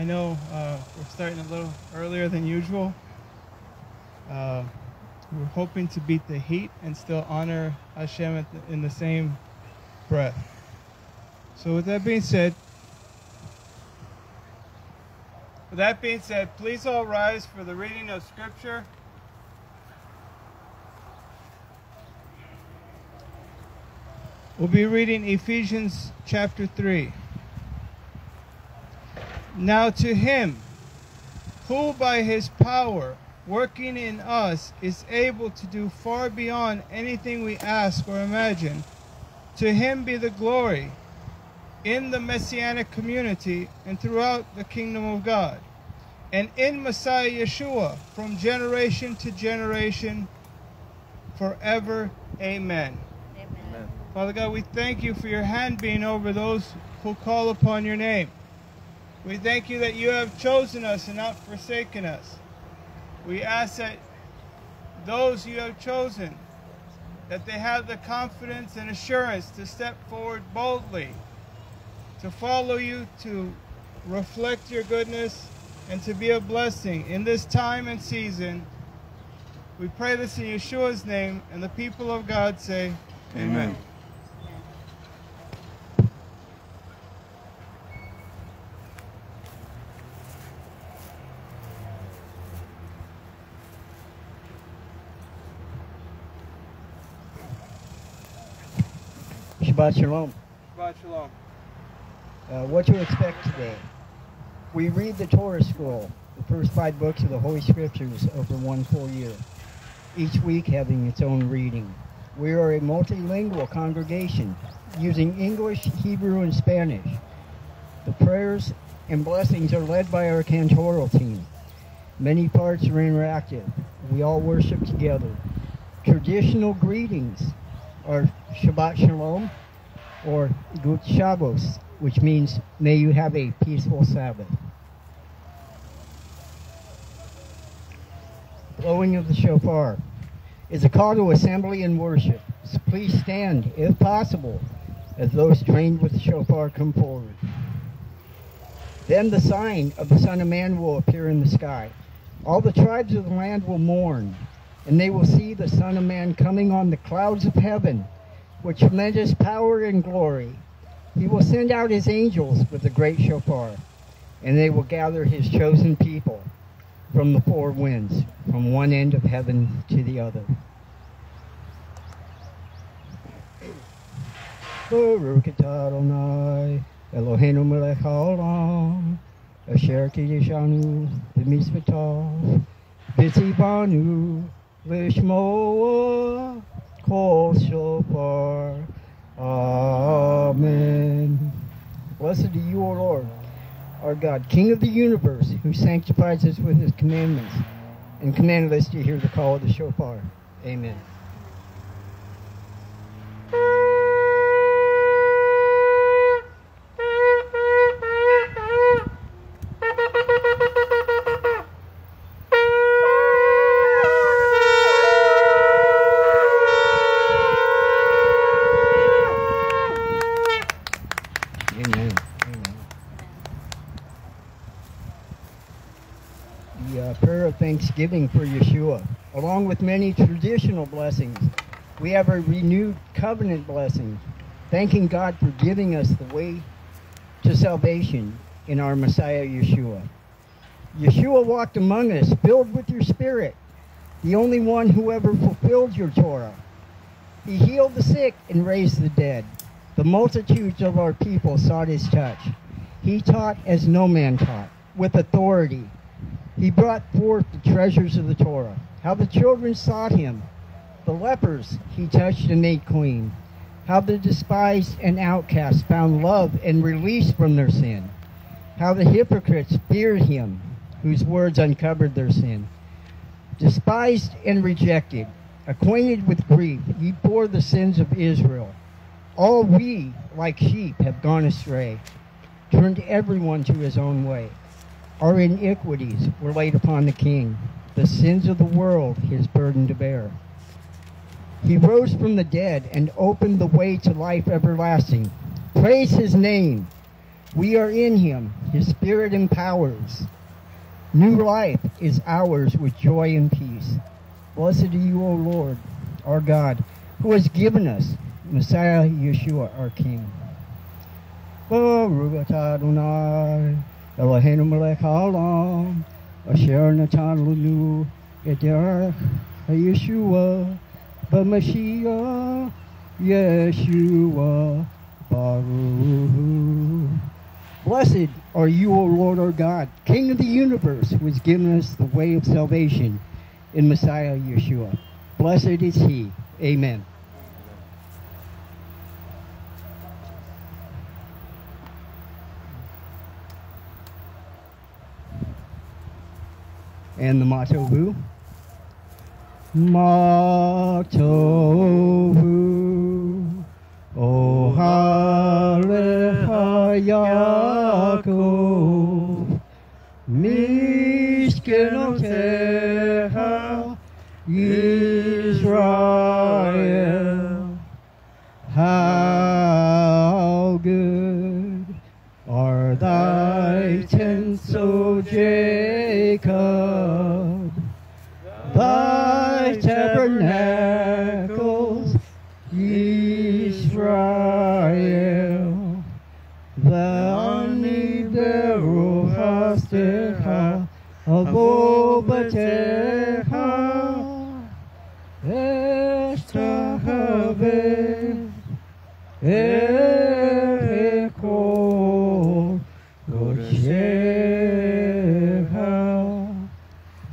I know uh, we're starting a little earlier than usual. Uh, we're hoping to beat the heat and still honor Hashem the, in the same breath. So, with that being said, with that being said, please all rise for the reading of Scripture. We'll be reading Ephesians chapter 3. Now to him who by his power working in us is able to do far beyond anything we ask or imagine, to him be the glory in the messianic community and throughout the kingdom of God, and in Messiah Yeshua from generation to generation forever. Amen. Amen. Father God, we thank you for your hand being over those who call upon your name. We thank you that you have chosen us and not forsaken us. We ask that those you have chosen, that they have the confidence and assurance to step forward boldly, to follow you, to reflect your goodness, and to be a blessing in this time and season. We pray this in Yeshua's name, and the people of God say, Amen. Amen. Shabbat Shalom. Shabbat Shalom. Uh, what to expect today? We read the Torah scroll, the first five books of the Holy Scriptures, over one full year, each week having its own reading. We are a multilingual congregation using English, Hebrew, and Spanish. The prayers and blessings are led by our cantoral team. Many parts are interactive. We all worship together. Traditional greetings are Shabbat Shalom, or Gut Shabbos, which means may you have a peaceful Sabbath. Blowing of the shofar is a call to assembly and worship. So please stand, if possible, as those trained with the shofar come forward. Then the sign of the Son of Man will appear in the sky. All the tribes of the land will mourn, and they will see the Son of Man coming on the clouds of heaven with tremendous power and glory. He will send out his angels with a great shofar, and they will gather his chosen people from the four winds, from one end of heaven to the other. Baruch Adonai, Eloheinu melech haolam, asher l'shmoah Kol Shofar. Amen. Blessed are you, O Lord, our God, King of the universe, who sanctifies us with his commandments and commanded us to hear the call of the shofar. Amen. Thanksgiving for Yeshua, along with many traditional blessings. We have a renewed covenant blessing, thanking God for giving us the way to salvation in our Messiah Yeshua. Yeshua walked among us, filled with your spirit, the only one who ever fulfilled your Torah. He healed the sick and raised the dead. The multitudes of our people sought his touch. He taught as no man taught, with authority, he brought forth the treasures of the Torah, how the children sought him. The lepers he touched and made clean. How the despised and outcast found love and release from their sin. How the hypocrites feared him, whose words uncovered their sin. Despised and rejected, acquainted with grief, he bore the sins of Israel. All we, like sheep, have gone astray, turned everyone to his own way. Our iniquities were laid upon the king, the sins of the world his burden to bear. He rose from the dead and opened the way to life everlasting. Praise his name. We are in him. His spirit empowers. New life is ours with joy and peace. Blessed are you, O Lord, our God, who has given us Messiah Yeshua, our King. Baruch Adonai, Elohim Lechalam, Asher Natan Lulu, Ederach, Yeshua, B'Mashiach, Yeshua, Baruch. Blessed are you, O Lord our God, King of the universe, who has given us the way of salvation in Messiah Yeshua. Blessed is he. Amen. And the Ma Tovu? Motto who? O Hallelujah. Mishkenoteha Israel. Avobateha estahave Echol Gosheha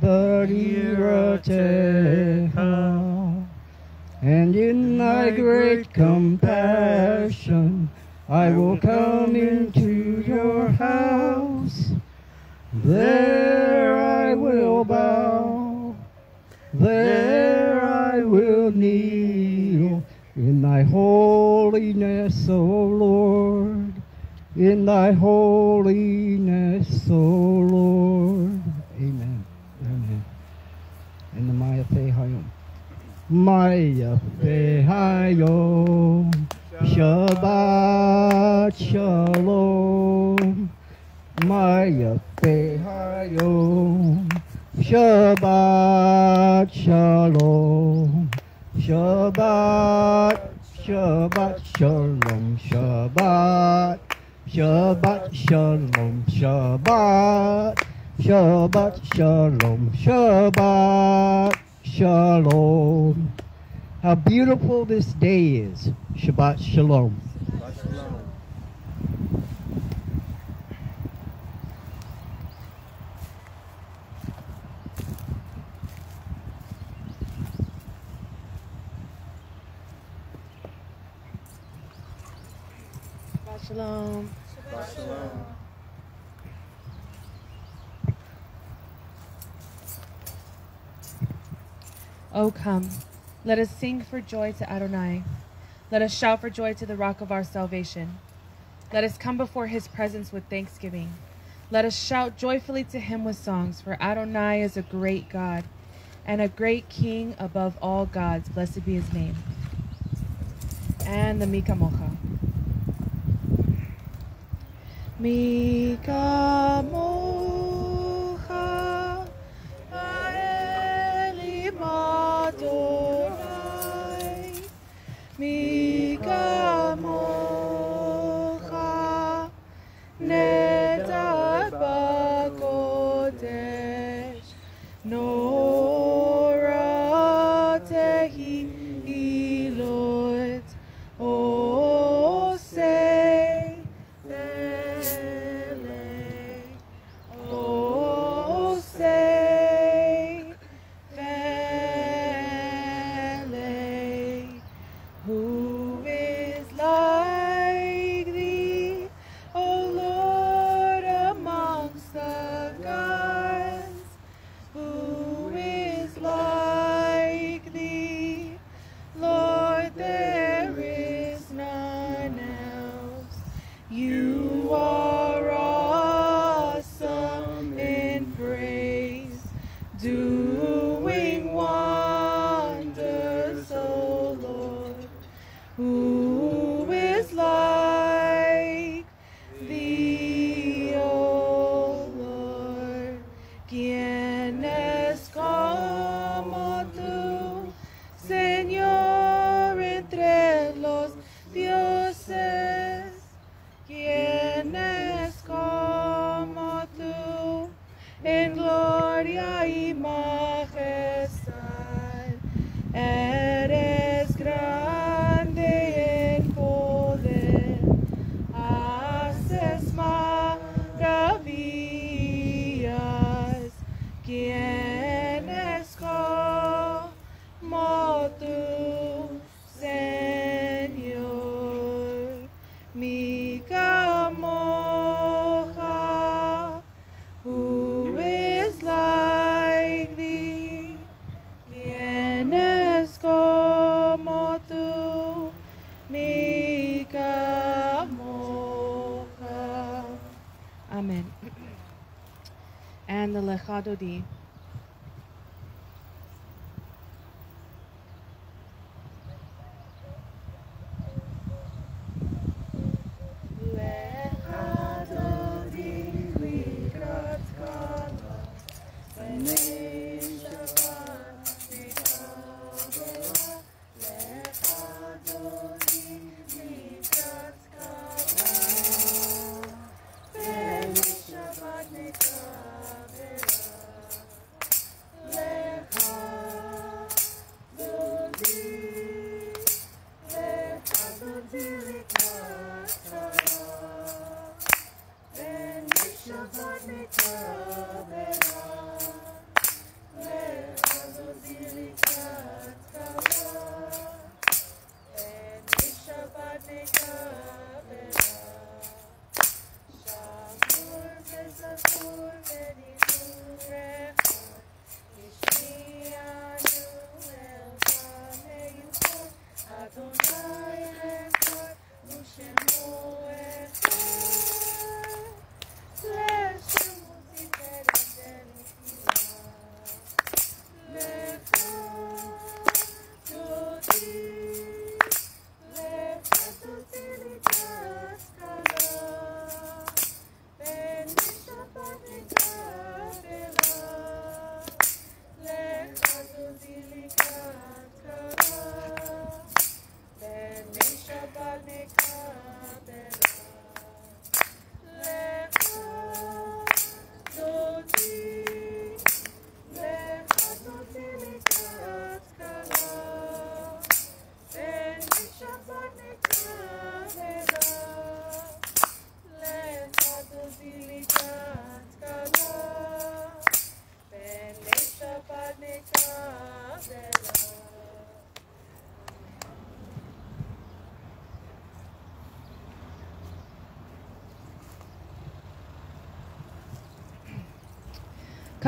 Barirateha And in thy great compassion I will come into your house. There in thy holiness, O Lord, in thy holiness, O Lord. Amen. Amen. In the Maya Fehayom. Maya Fehayom. Shabbat Shalom. Maya Fehayom. Shabbat Shalom. Shabbat, Shabbat Shalom. Shabbat, Shabbat Shalom. Shabbat, Shabbat Shalom. Shabbat Shalom. How beautiful this day is. Shabbat Shalom. Shabbat Shalom. Oh, come. Let us sing for joy to Adonai. Let us shout for joy to the rock of our salvation. Let us come before his presence with thanksgiving. Let us shout joyfully to him with songs, for Adonai is a great God and a great king above all gods. Blessed be his name. And the Mi Chamocha. Mika mocha Aelim and the Lecha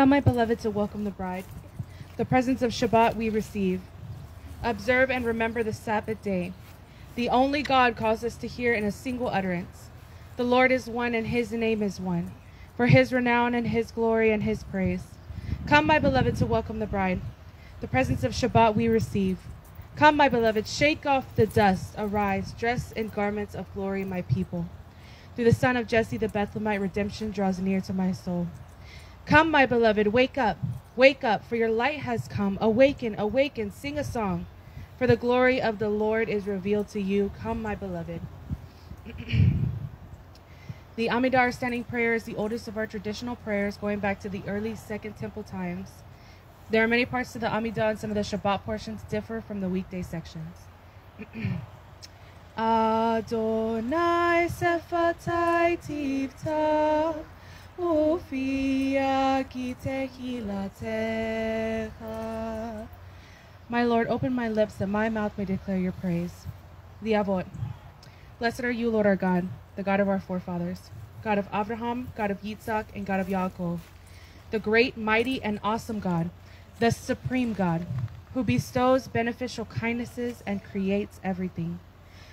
Come, my beloved, to welcome the bride. The presence of Shabbat we receive. Observe and remember the Sabbath day. The only God calls us to hear in a single utterance. The Lord is one and his name is one, for his renown and his glory and his praise. Come, my beloved, to welcome the bride. The presence of Shabbat we receive. Come, my beloved, shake off the dust, arise, dress in garments of glory, my people. Through the son of Jesse the Bethlehemite, redemption draws near to my soul. Come, my beloved, wake up, wake up, for your light has come. Awaken, awaken, sing a song, for the glory of the Lord is revealed to you. Come, my beloved. the Amidah standing prayer is the oldest of our traditional prayers, going back to the early Second Temple times. There are many parts to the Amidah, and some of the Shabbat portions differ from the weekday sections. Adonai Sephatai Tivtah my Lord, open my lips that my mouth may declare your praise. The Avot. Blessed are you, Lord our God, the God of our forefathers, God of Abraham, God of Yitzhak, and God of Yaakov, the great, mighty, and awesome God, the supreme God, who bestows beneficial kindnesses and creates everything,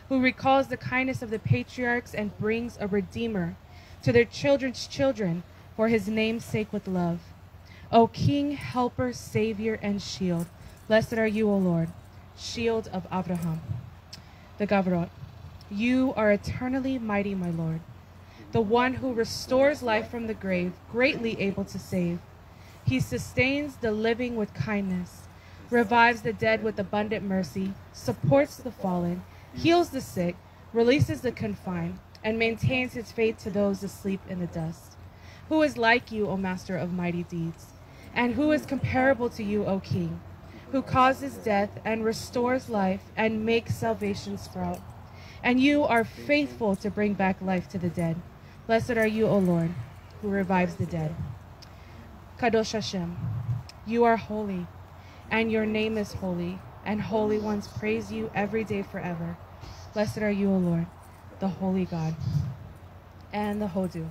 who recalls the kindness of the patriarchs and brings a redeemer to their children's children for his name's sake with love. O King, Helper, Savior, and Shield, blessed are you, O Lord, Shield of Abraham. The Gavrot, you are eternally mighty, my Lord, the one who restores life from the grave, greatly able to save. He sustains the living with kindness, revives the dead with abundant mercy, supports the fallen, heals the sick, releases the confined, and maintains his faith to those asleep in the dust. Who is like you, O Master of mighty deeds? And who is comparable to you, O King? Who causes death and restores life and makes salvation sprout. And you are faithful to bring back life to the dead. Blessed are you, O Lord, who revives the dead. Kadosh Hashem, you are holy, and your name is holy, and holy ones praise you every day forever. Blessed are you, O Lord the Holy God, and the Hodu.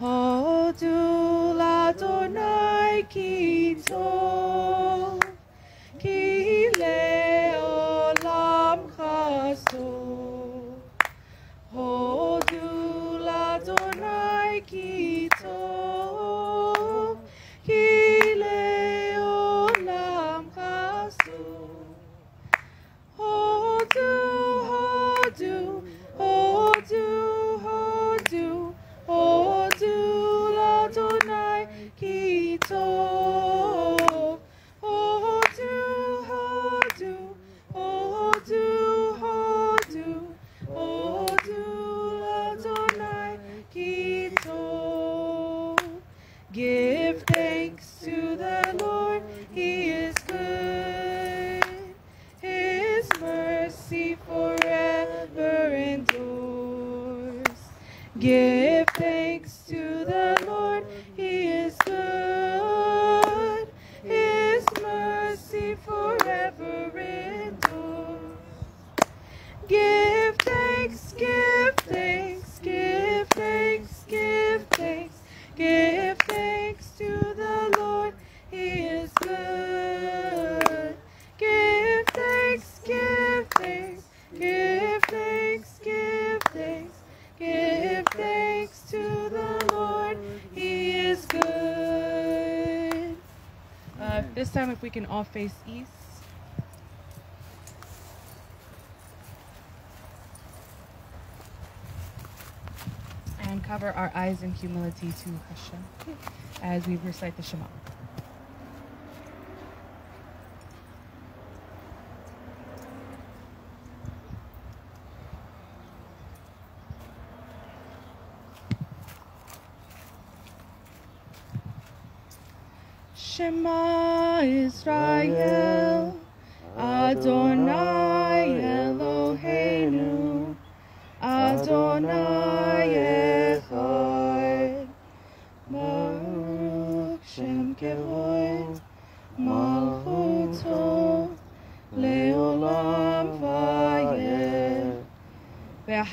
Hodu ladonai kito, ki leolam chaso. Can all face east. and cover our eyes in humility to Hashem as we recite the. Shema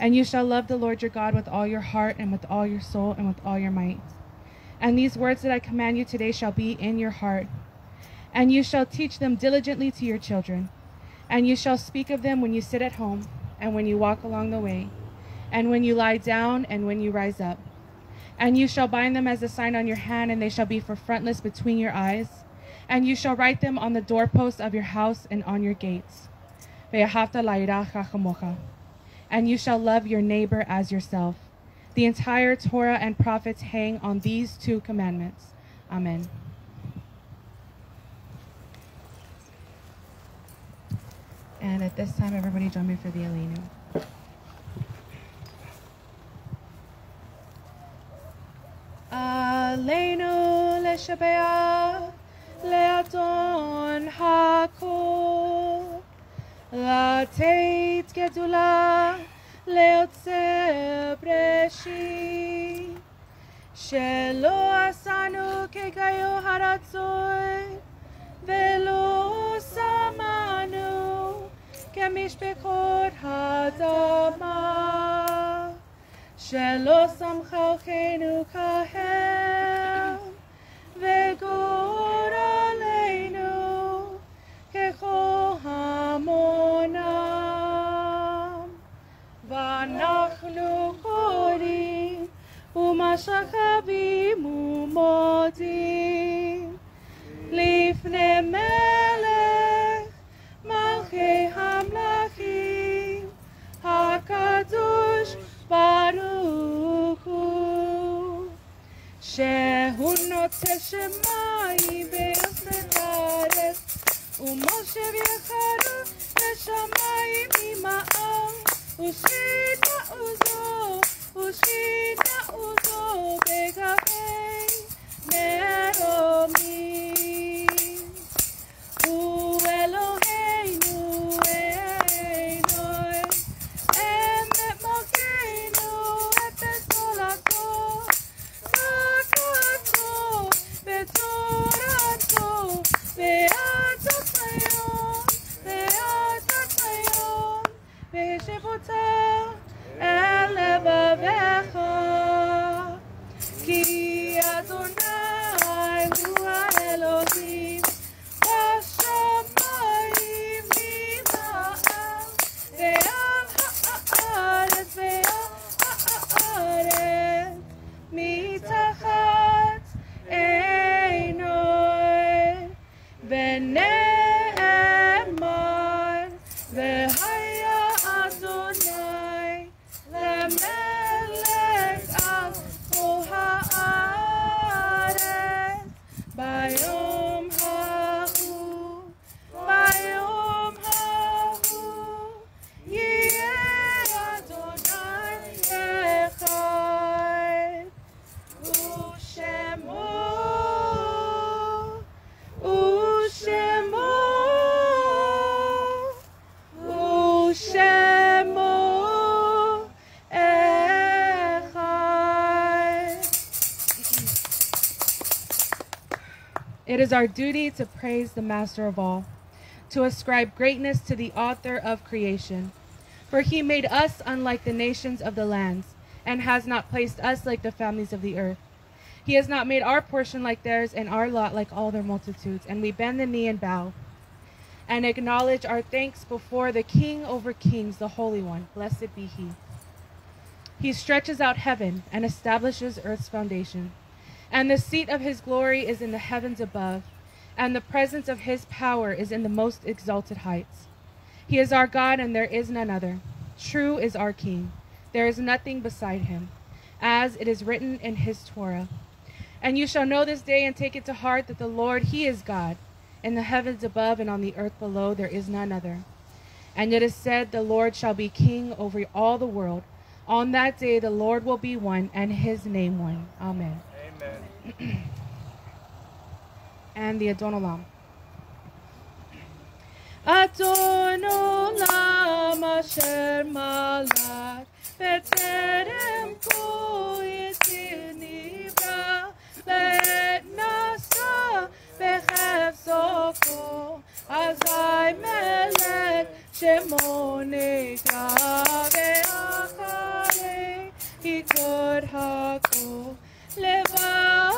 And you shall love the Lord your God with all your heart and with all your soul and with all your might. And these words that I command you today shall be in your heart. And you shall teach them diligently to your children. And you shall speak of them when you sit at home, and when you walk along the way, and when you lie down, and when you rise up. And you shall bind them as a sign on your hand, and they shall be for frontlets between your eyes. And you shall write them on the doorposts of your house and on your gates. And you shall love your neighbor as yourself. The entire Torah and prophets hang on these two commandments. Amen. And at this time, everybody join me for the Elenu. Aleinu leshabeach le'adon hakol לתת גדולה ליוצר בראשית, שלא עשינו כגיו הרצוי, ולא שמענו כמשפחות האדמה, שלא שמחנו כהם, שחבים ומודים. לפני מלך מלכי המלכים הקדוש ברוך הוא שהוא נוצר שמיים את הארץ ומושב יחרו לשמיים עם העם ושיטה עוזו ושיטה It is our duty to praise the Master of all, to ascribe greatness to the author of creation. For he made us unlike the nations of the lands, and has not placed us like the families of the earth. He has not made our portion like theirs, and our lot like all their multitudes. And we bend the knee and bow, and acknowledge our thanks before the King over kings, the Holy One. Blessed be he. He stretches out heaven and establishes earth's foundation. And the seat of his glory is in the heavens above, and the presence of his power is in the most exalted heights. He is our God, and there is none other. True is our King. There is nothing beside him, as it is written in his Torah. And you shall know this day and take it to heart that the Lord, he is God. In the heavens above and on the earth below, there is none other. And it is said, The Lord shall be king over all the world. On that day, the Lord will be one, and his name one. Amen. and the Adon Olam. Adonolam asher Malak, beterem ko yisinibra let nasa bechef soko azay melech shemonega ve'achare ikod hakol levad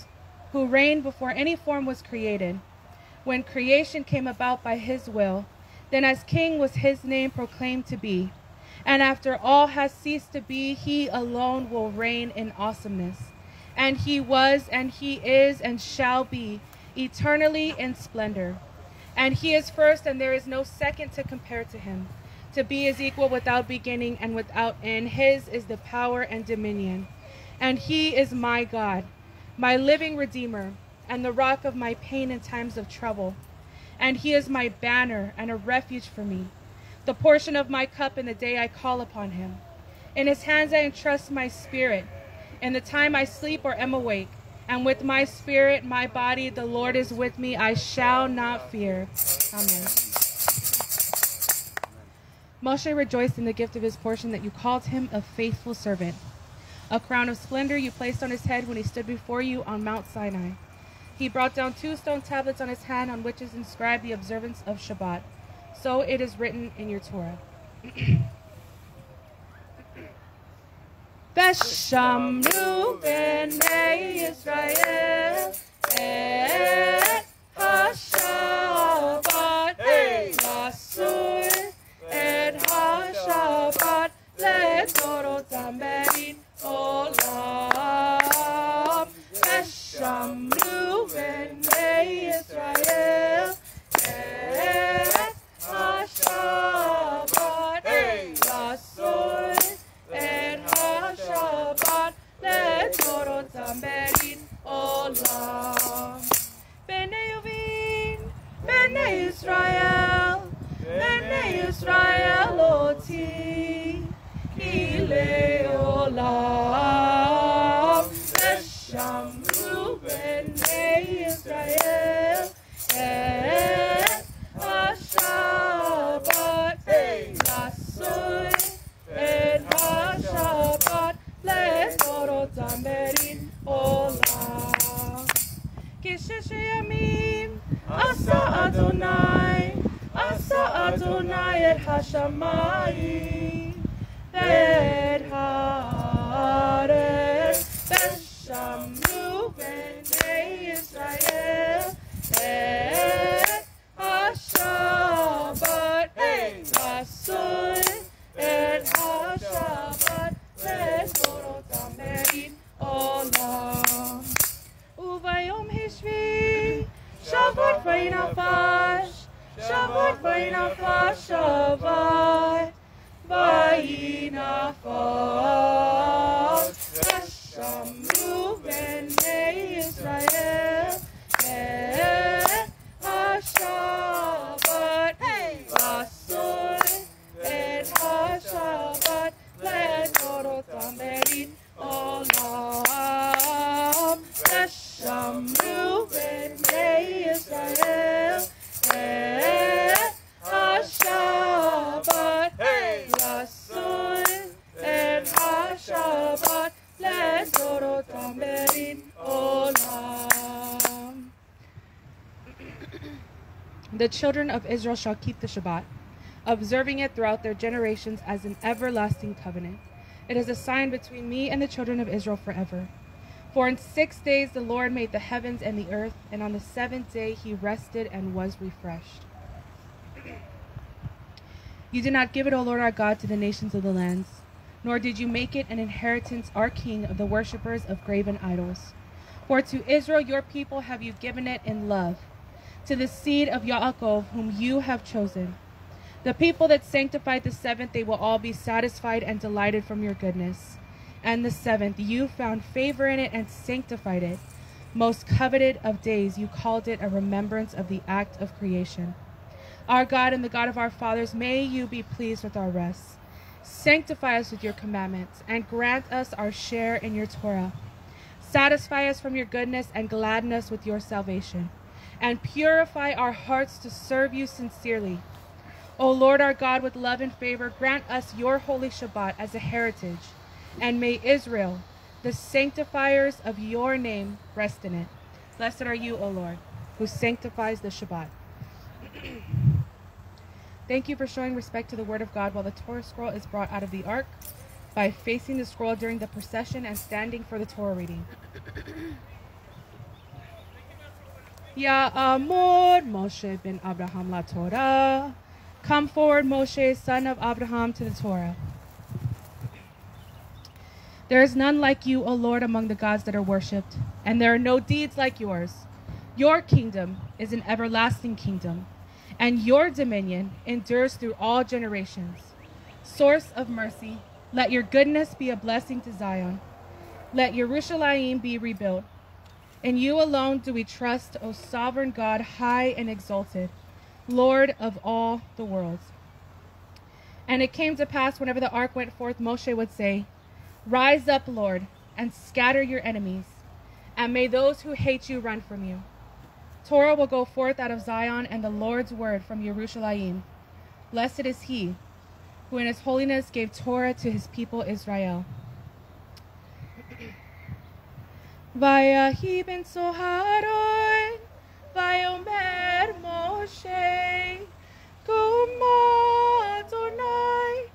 who reigned before any form was created, when creation came about by his will, then as king was his name proclaimed to be. And after all has ceased to be, he alone will reign in awesomeness. And he was, and he is, and shall be, eternally in splendor. And he is first, and there is no second to compare to him. To be is equal without beginning and without end. His is the power and dominion. And he is my God, my living Redeemer, and the rock of my pain in times of trouble. And he is my banner and a refuge for me the portion of my cup in the day I call upon him. In his hands I entrust my spirit. In the time I sleep or am awake, and with my spirit, my body, the Lord is with me. I shall not fear. Amen. Moshe rejoiced in the gift of his portion that you called him a faithful servant. A crown of splendor you placed on his head when he stood before you on Mount Sinai. He brought down two stone tablets on his hand on which is inscribed the observance of Shabbat. So it is written in your Torah. Beshamnu b'nei Yisrael et ha-Shabbat et ha-Shabbat le'torot Shalom. Esham Ruven Israel. Et Hashabbat Elasoi. Et Hashabbat Ledorot Zamerit Olam. Bene Yuvin, Bene Israel, Bene Israel Oti. Ile Olam. השבת לדורותם ברית עולם. כשש ימים עשה אדוני, עשה אדוני את השמיים ואת הארץ, Children of Israel shall keep the Shabbat, observing it throughout their generations as an everlasting covenant. It is a sign between me and the children of Israel forever. For in six days the Lord made the heavens and the earth, and on the seventh day he rested and was refreshed. You did not give it, O Lord our God, to the nations of the lands, nor did you make it an inheritance, our King, of the worshippers of graven idols. For to Israel your people have you given it in love, to the seed of Yaakov, whom you have chosen. The people that sanctified the seventh, they will all be satisfied and delighted from your goodness. And the seventh, you found favor in it and sanctified it. Most coveted of days, you called it a remembrance of the act of creation. Our God and the God of our fathers, may you be pleased with our rest. Sanctify us with your commandments, and grant us our share in your Torah. Satisfy us from your goodness, and gladden us with your salvation. And purify our hearts to serve you sincerely. O Lord our God, with love and favor, grant us your holy Shabbat as a heritage. And may Israel, the sanctifiers of your name, rest in it. Blessed are you, O Lord, who sanctifies the Shabbat. Thank you for showing respect to the word of God while the Torah scroll is brought out of the ark by facing the scroll during the procession and standing for the Torah reading. Ya Amor Moshe ben Abraham la Torah. Come forward, Moshe, son of Abraham, to the Torah. There is none like you, O Lord, among the gods that are worshipped, and there are no deeds like yours. Your kingdom is an everlasting kingdom, and your dominion endures through all generations. Source of mercy, let your goodness be a blessing to Zion. Let Yerushalayim be rebuilt. In you alone do we trust, O sovereign God, high and exalted, Lord of all the worlds. And it came to pass whenever the ark went forth, Moshe would say, Rise up, Lord, and scatter your enemies, and may those who hate you run from you. Torah will go forth out of Zion, and the Lord's word from Yerushalayim. Blessed is he who in his holiness gave Torah to his people Israel. Vayahi binsoa ha'aron, Vayomer Moshe, Kuma Adonai,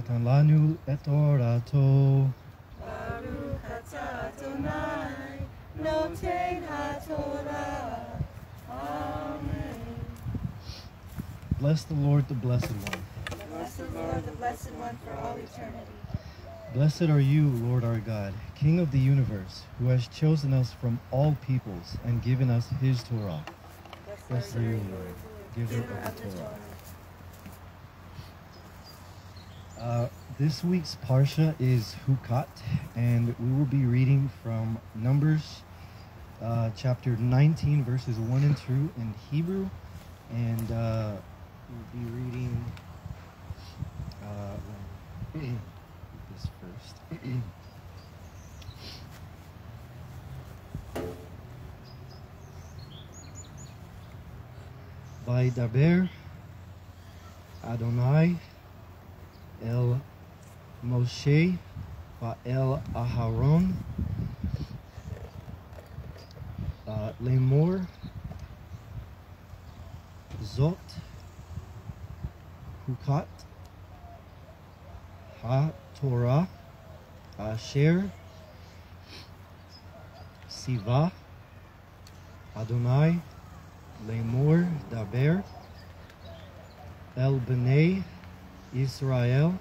v'etan lanu et torato. Bless the Lord, the Blessed One. Bless the Lord, the Blessed One, for all eternity. Blessed are you, Lord our God, King of the universe, who has chosen us from all peoples and given us his Torah. Blessed are you, Lord, giver of the Torah. Uh, this week's Parsha is Hukat, and we will be reading from Numbers uh, chapter 19, verses 1 and 2 in Hebrew, and uh, we'll be reading uh, this first. Vaidaber Adonai El Moshe El Aharon uh, Lemor Zot Hukat Ha Torah Asher Siva Adonai Lemor Daber El Bnei Israel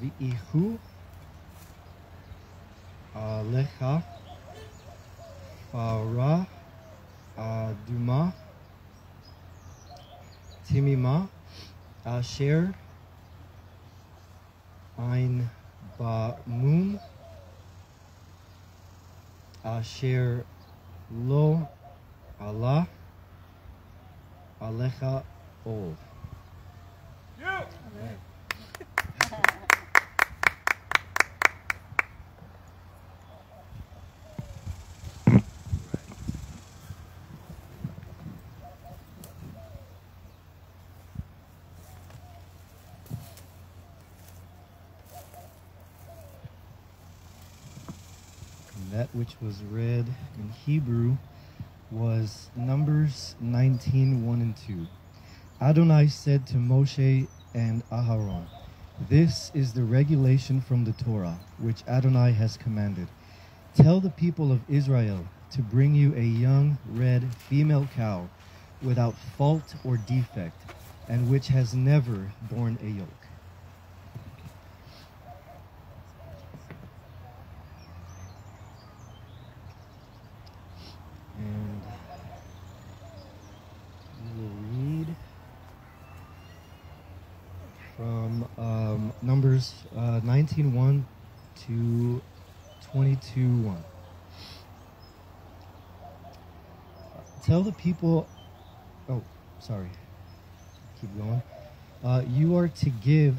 V'ihu Alecha Parah Aduma Timima Asher Ein Ba'mum Asher Lo Allah Alecha Ol. That which was read in Hebrew was Numbers 19 1 and 2. Adonai said to Moshe and Aharon, This is the regulation from the Torah, which Adonai has commanded. Tell the people of Israel to bring you a young red female cow without fault or defect, and which has never borne a yoke. And we will read from um, Numbers uh, 19.1 to 22.1. Tell the people, oh, sorry, keep going. Uh, you are to give,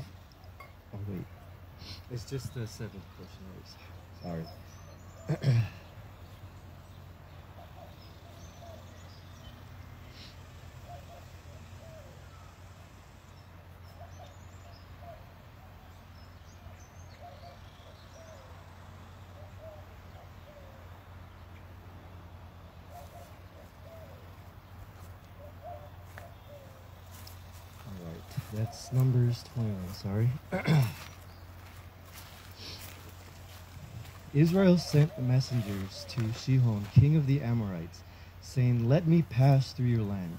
oh wait, it's just the seventh portion. Sorry. All right, that's Numbers 21, sorry. Israel sent messengers to Sihon, king of the Amorites, saying, Let me pass through your land.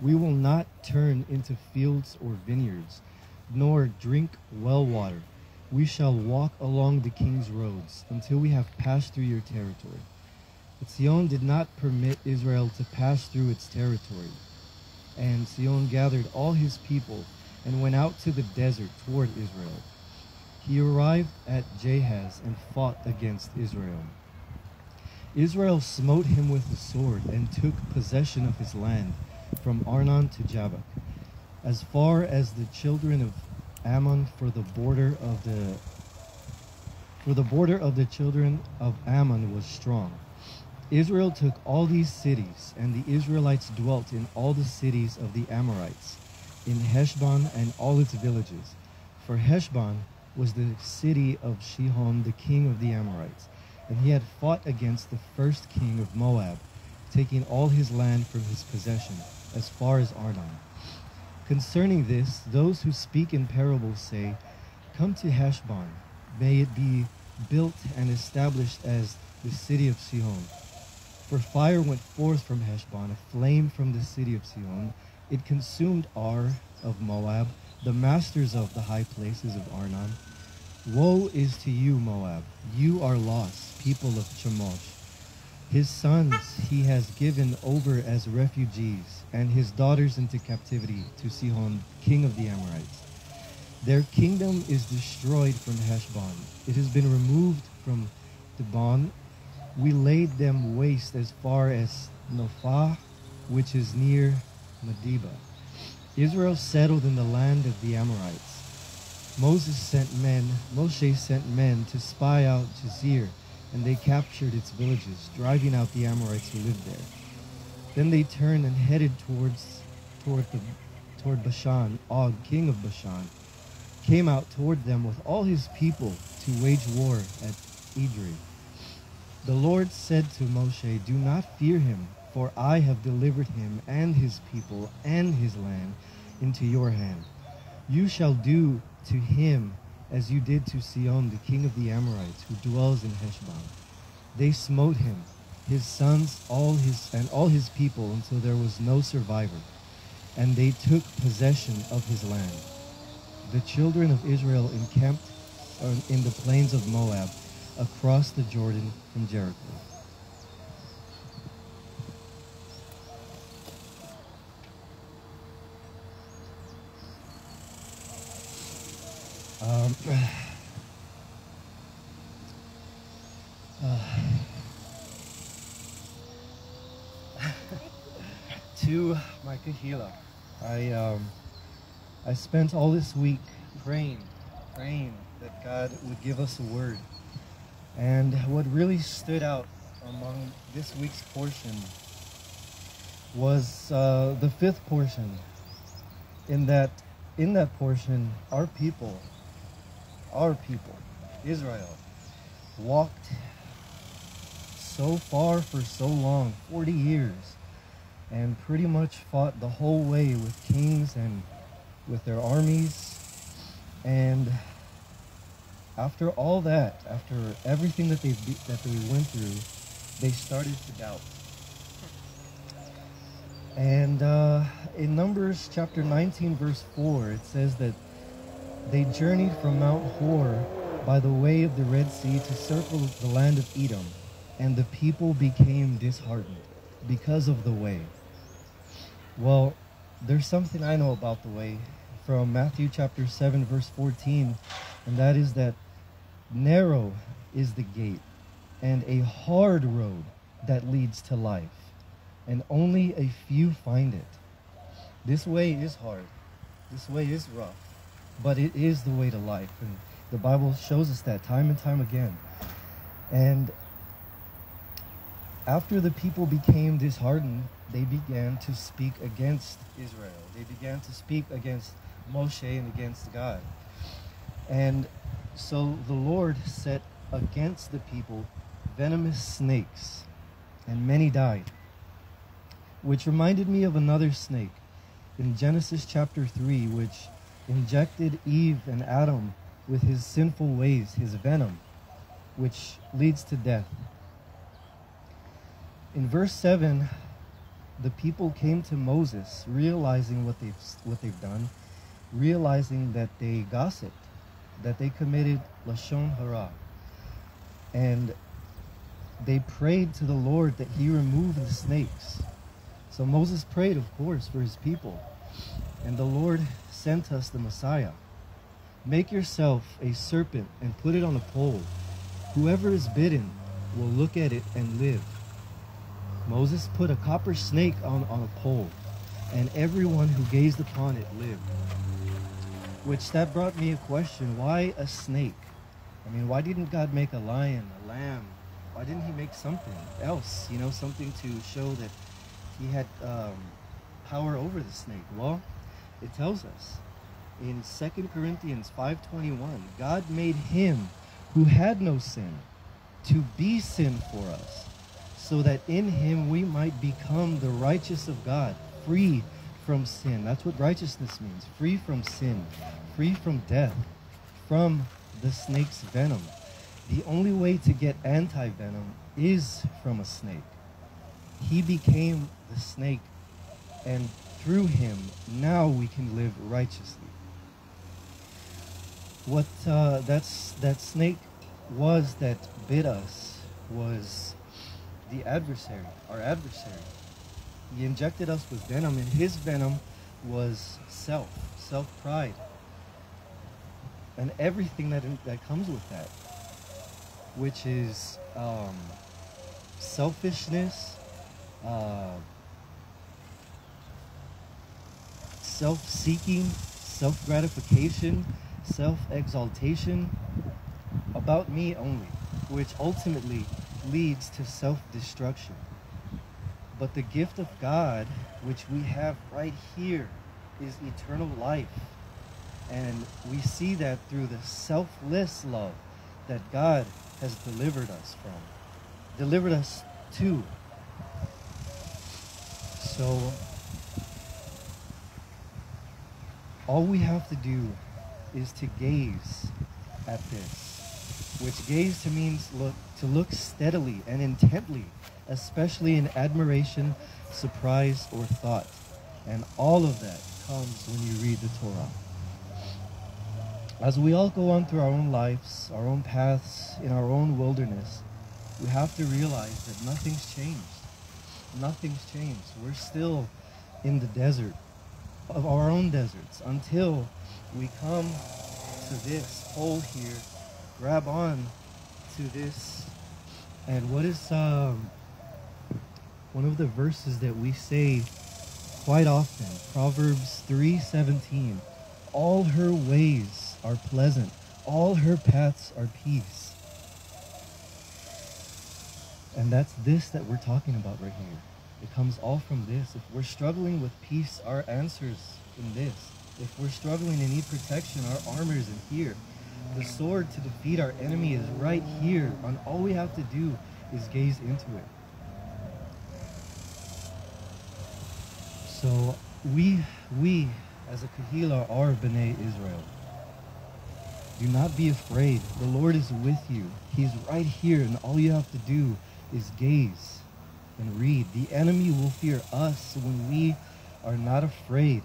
We will not turn into fields or vineyards, nor drink well water. We shall walk along the king's roads until we have passed through your territory. But Sihon did not permit Israel to pass through its territory. And Sihon gathered all his people and went out to the desert toward Israel. He arrived at Jahaz and fought against Israel. Israel smote him with the sword and took possession of his land from Arnon to Jabbok, as far as the children of Ammon for the border of the for the border of the children of Ammon was strong. Israel took all these cities, and the Israelites dwelt in all the cities of the Amorites. In Heshbon and all its villages. For Heshbon was the city of Sihon, the king of the Amorites, and he had fought against the first king of Moab, taking all his land from his possession, as far as Arnon. Concerning this, those who speak in parables say, Come to Heshbon, may it be built and established as the city of Sihon. For fire went forth from Heshbon, a flame from the city of Sihon. It consumed Ar of Moab, the masters of the high places of Arnon. Woe is to you, Moab! You are lost, people of Chemosh. His sons he has given over as refugees, and his daughters into captivity to Sihon, king of the Amorites. Their kingdom is destroyed from Heshbon. It has been removed from Dibon. We laid them waste as far as Nophah, which is near Medeba. Israel settled in the land of the Amorites. Moses sent men, Moshe sent men to spy out Jazer, and they captured its villages, driving out the Amorites who lived there. Then they turned and headed towards toward the toward Bashan. Og, king of Bashan, came out toward them with all his people to wage war at Edrei. The Lord said to Moshe, Do not fear him, for I have delivered him and his people and his land into your hand. You shall do to him as you did to Sihon, the king of the Amorites, who dwells in Heshbon. They smote him, his sons, all his and all his people, until there was no survivor, and they took possession of his land. The children of Israel encamped uh, in the plains of Moab, across the Jordan from Jericho. Um, uh, to my kahila, I um, I spent all this week praying, praying that God would give us a word. And what really stood out among this week's portion was uh, the fifth portion. In that, in that portion, our people, our people, Israel, walked so far for so long, 40 years, and pretty much fought the whole way with kings and with their armies. And after all that, after everything that they that they went through, they started to doubt. And uh, in Numbers chapter 19, verse 4, it says that they journeyed from Mount Hor by the way of the Red Sea to circle the land of Edom, and the people became disheartened because of the way. Well, there's something I know about the way from Matthew chapter 7, verse 14, and that is that narrow is the gate and a hard road that leads to life, and only a few find it. This way is hard, this way is rough, but it is the way to life, and the Bible shows us that time and time again. And after the people became disheartened, they began to speak against Israel. They began to speak against Moshe and against God. And so the Lord set against the people venomous snakes, and many died. Which reminded me of another snake in Genesis chapter 3, which injected Eve and Adam with his sinful ways, his venom, which leads to death. In verse 7, the people came to Moses, realizing what they've, what they've done, realizing that they gossiped, that they committed Lashon Hara. And they prayed to the Lord that he remove the snakes. So Moses prayed, of course, for his people. And the Lord sent us the Messiah. Make yourself a serpent and put it on a pole. Whoever is bitten will look at it and live. Moses put a copper snake on, on a pole, and everyone who gazed upon it lived. Which that brought me a question why a snake? I mean, why didn't God make a lion, a lamb? Why didn't He make something else? You know, something to show that He had um, power over the snake? Well, It tells us in 2 Corinthians 5:21, God made him who had no sin to be sin for us, so that in him we might become the righteous of God, free from sin. That's what righteousness means. Free from sin, free from death, from the snake's venom. The only way to get anti-venom is from a snake. He became the snake and through him now we can live righteously what uh, that's that snake was that bit us was the adversary, our adversary. He injected us with venom, and his venom was self, self pride, and everything that that comes with that, which is um, selfishness, uh, self-seeking, self-gratification self exaltation about me only, which ultimately leads to self destruction. But the gift of God, which we have right here, is eternal life. And we see that through the selfless love that God has delivered us from, delivered us to. So, all we have to do is to gaze at this, which gaze to means look to look steadily and intently, especially in admiration, surprise, or thought. And all of that comes when you read the Torah. As we all go on through our own lives, our own paths, in our own wilderness, we have to realize that nothing's changed. Nothing's changed. We're still in the desert of our own deserts until we come to this hole here, grab on to this. And what is um, one of the verses that we say quite often? Proverbs 3:17. All her ways are pleasant, all her paths are peace. And that's this that we're talking about right here. It comes all from this. If we're struggling with peace, our answers in this. If we're struggling and need protection, our armor is in here. The sword to defeat our enemy is right here. And all we have to do is gaze into it. So we, we as a Kahila are B'nai Israel. Do not be afraid. The Lord is with you. He's right here, and all you have to do is gaze and read. The enemy will fear us when we are not afraid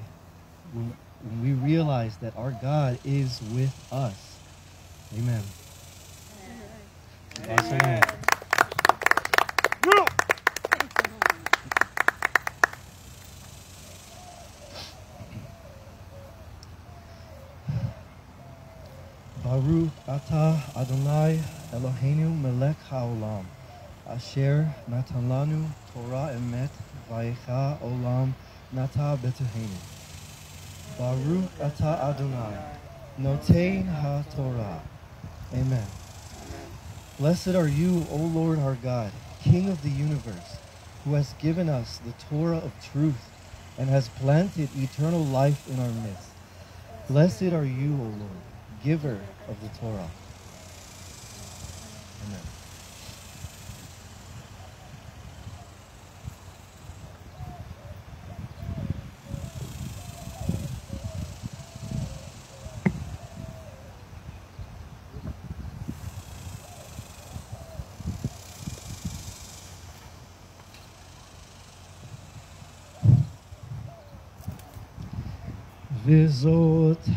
when, when we realize that our God is with us. Amen. Amen. Baruch atah Adonai Eloheinu melech haolam asher natalanu Torah emet vayecha olam nata b'tohenu. Baruch Ata Adonai, Notein HaTorah. Amen. Blessed are you, O Lord our God, King of the universe, who has given us the Torah of truth and has planted eternal life in our midst. Blessed are you, O Lord, giver of the Torah. Amen.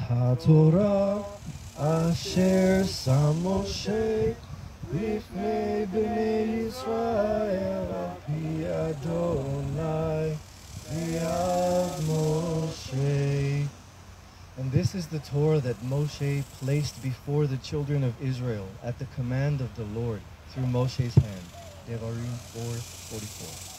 התורה אשר שם משה בפני בני ישראל על פי אדוני ביד משה. And this is the Torah that Moshe placed before the children of Israel at the command of the Lord through Moshe's hand. Devarim 4:44.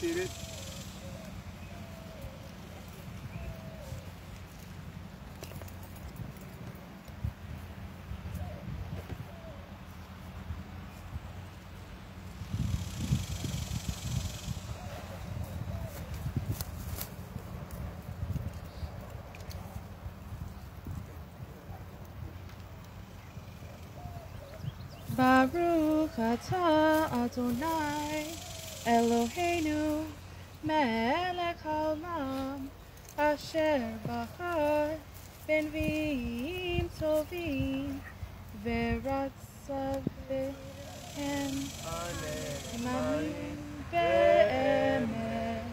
seated. Baruch atah Adonai Eloheinu melech haolam asher bachar benvim tovim veratzav v'hem imamim be'emet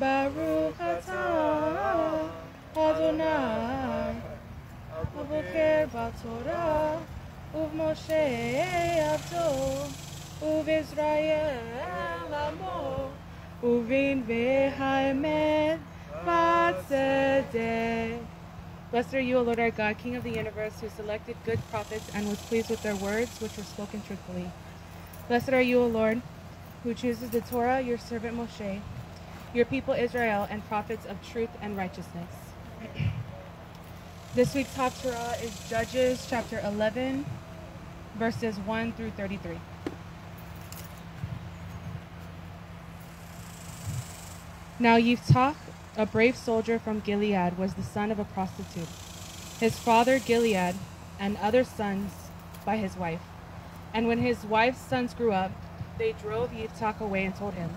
Baruch atah Adonai הבוקר בתורה ובמשה עבדו ובישראל עמו Blessed are you, O Lord our God, King of the universe, who selected good prophets and was pleased with their words, which were spoken truthfully. Blessed are you, O Lord, who chooses the Torah, your servant Moshe, your people Israel, and prophets of truth and righteousness. This week's Haftarah is Judges chapter 11, verses 1 through 33. Now Yiftach, a brave soldier from Gilead, was the son of a prostitute. His father Gilead and other sons by his wife. And when his wife's sons grew up, they drove Yiftach away and told him,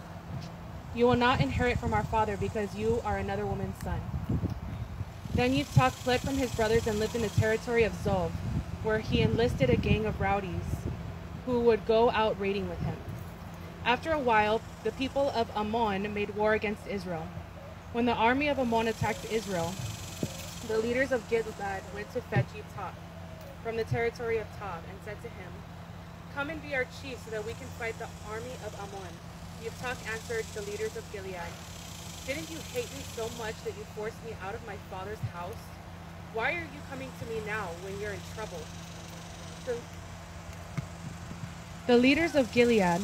You will not inherit from our father because you are another woman's son. Then Yiftach fled from his brothers and lived in the territory of Zov, where he enlisted a gang of rowdies who would go out raiding with him. After a while, the people of Ammon made war against Israel. When the army of Ammon attacked Israel, the leaders of Gilead went to fetch Yiftach from the territory of Tob and said to him, Come and be our chief so that we can fight the army of Ammon. Yiftach answered the leaders of Gilead, Didn't you hate me so much that you forced me out of my father's house? Why are you coming to me now when you're in trouble? The leaders of Gilead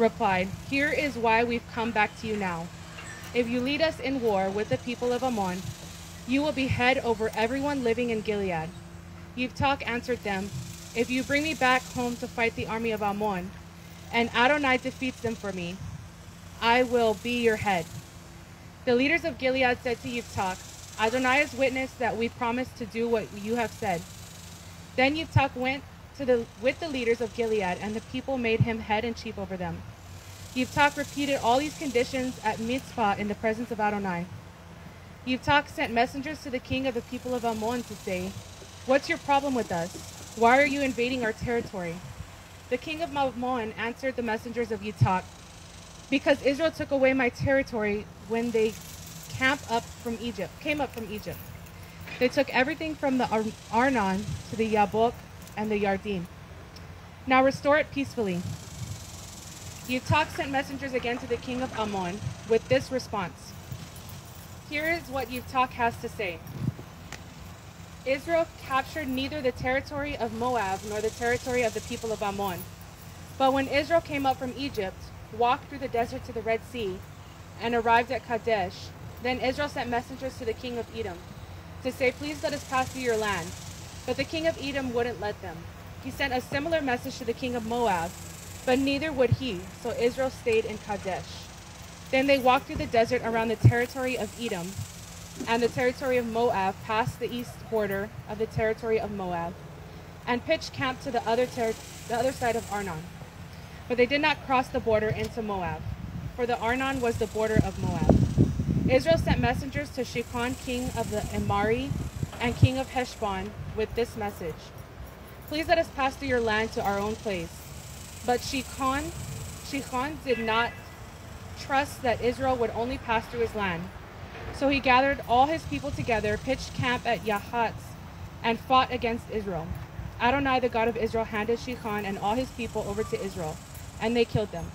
replied, Here is why we've come back to you now. If you lead us in war with the people of Ammon, you will be head over everyone living in Gilead. Yiftach answered them, If you bring me back home to fight the army of Ammon, and Adonai defeats them for me, I will be your head. The leaders of Gilead said to Yiftach, Adonai is witness that we promised to do what you have said. Then Yiftach went to the, with the leaders of Gilead, and the people made him head and chief over them. Yiftach repeated all these conditions at Mitzpah in the presence of Adonai. Yiftach sent messengers to the king of the people of Ammon to say, What's your problem with us? Why are you invading our territory? The king of Ammon answered the messengers of Yiftach, Because Israel took away my territory when they camp up from Egypt, came up from Egypt. They took everything from the Ar- Arnon to the Yabok and the Yarden. Now restore it peacefully. Yiftach sent messengers again to the king of Ammon with this response. Here is what Yiftach has to say. Israel captured neither the territory of Moab nor the territory of the people of Ammon. But when Israel came up from Egypt, walked through the desert to the Red Sea, and arrived at Kadesh, then Israel sent messengers to the king of Edom to say, Please let us pass through your land. But the king of Edom wouldn't let them. He sent a similar message to the king of Moab, but neither would he, so Israel stayed in Kadesh. Then they walked through the desert around the territory of Edom and the territory of Moab, past the east border of the territory of Moab, and pitched camp to the other, ter- the other side of Arnon. But they did not cross the border into Moab, for the Arnon was the border of Moab. Israel sent messengers to Shechan, king of the Amari, and king of Heshbon, with this message Please let us pass through your land to our own place. But Shechan, Shechan did not trust that Israel would only pass through his land. So he gathered all his people together, pitched camp at Yahatz, and fought against Israel. Adonai, the God of Israel, handed Shechan and all his people over to Israel, and they killed them.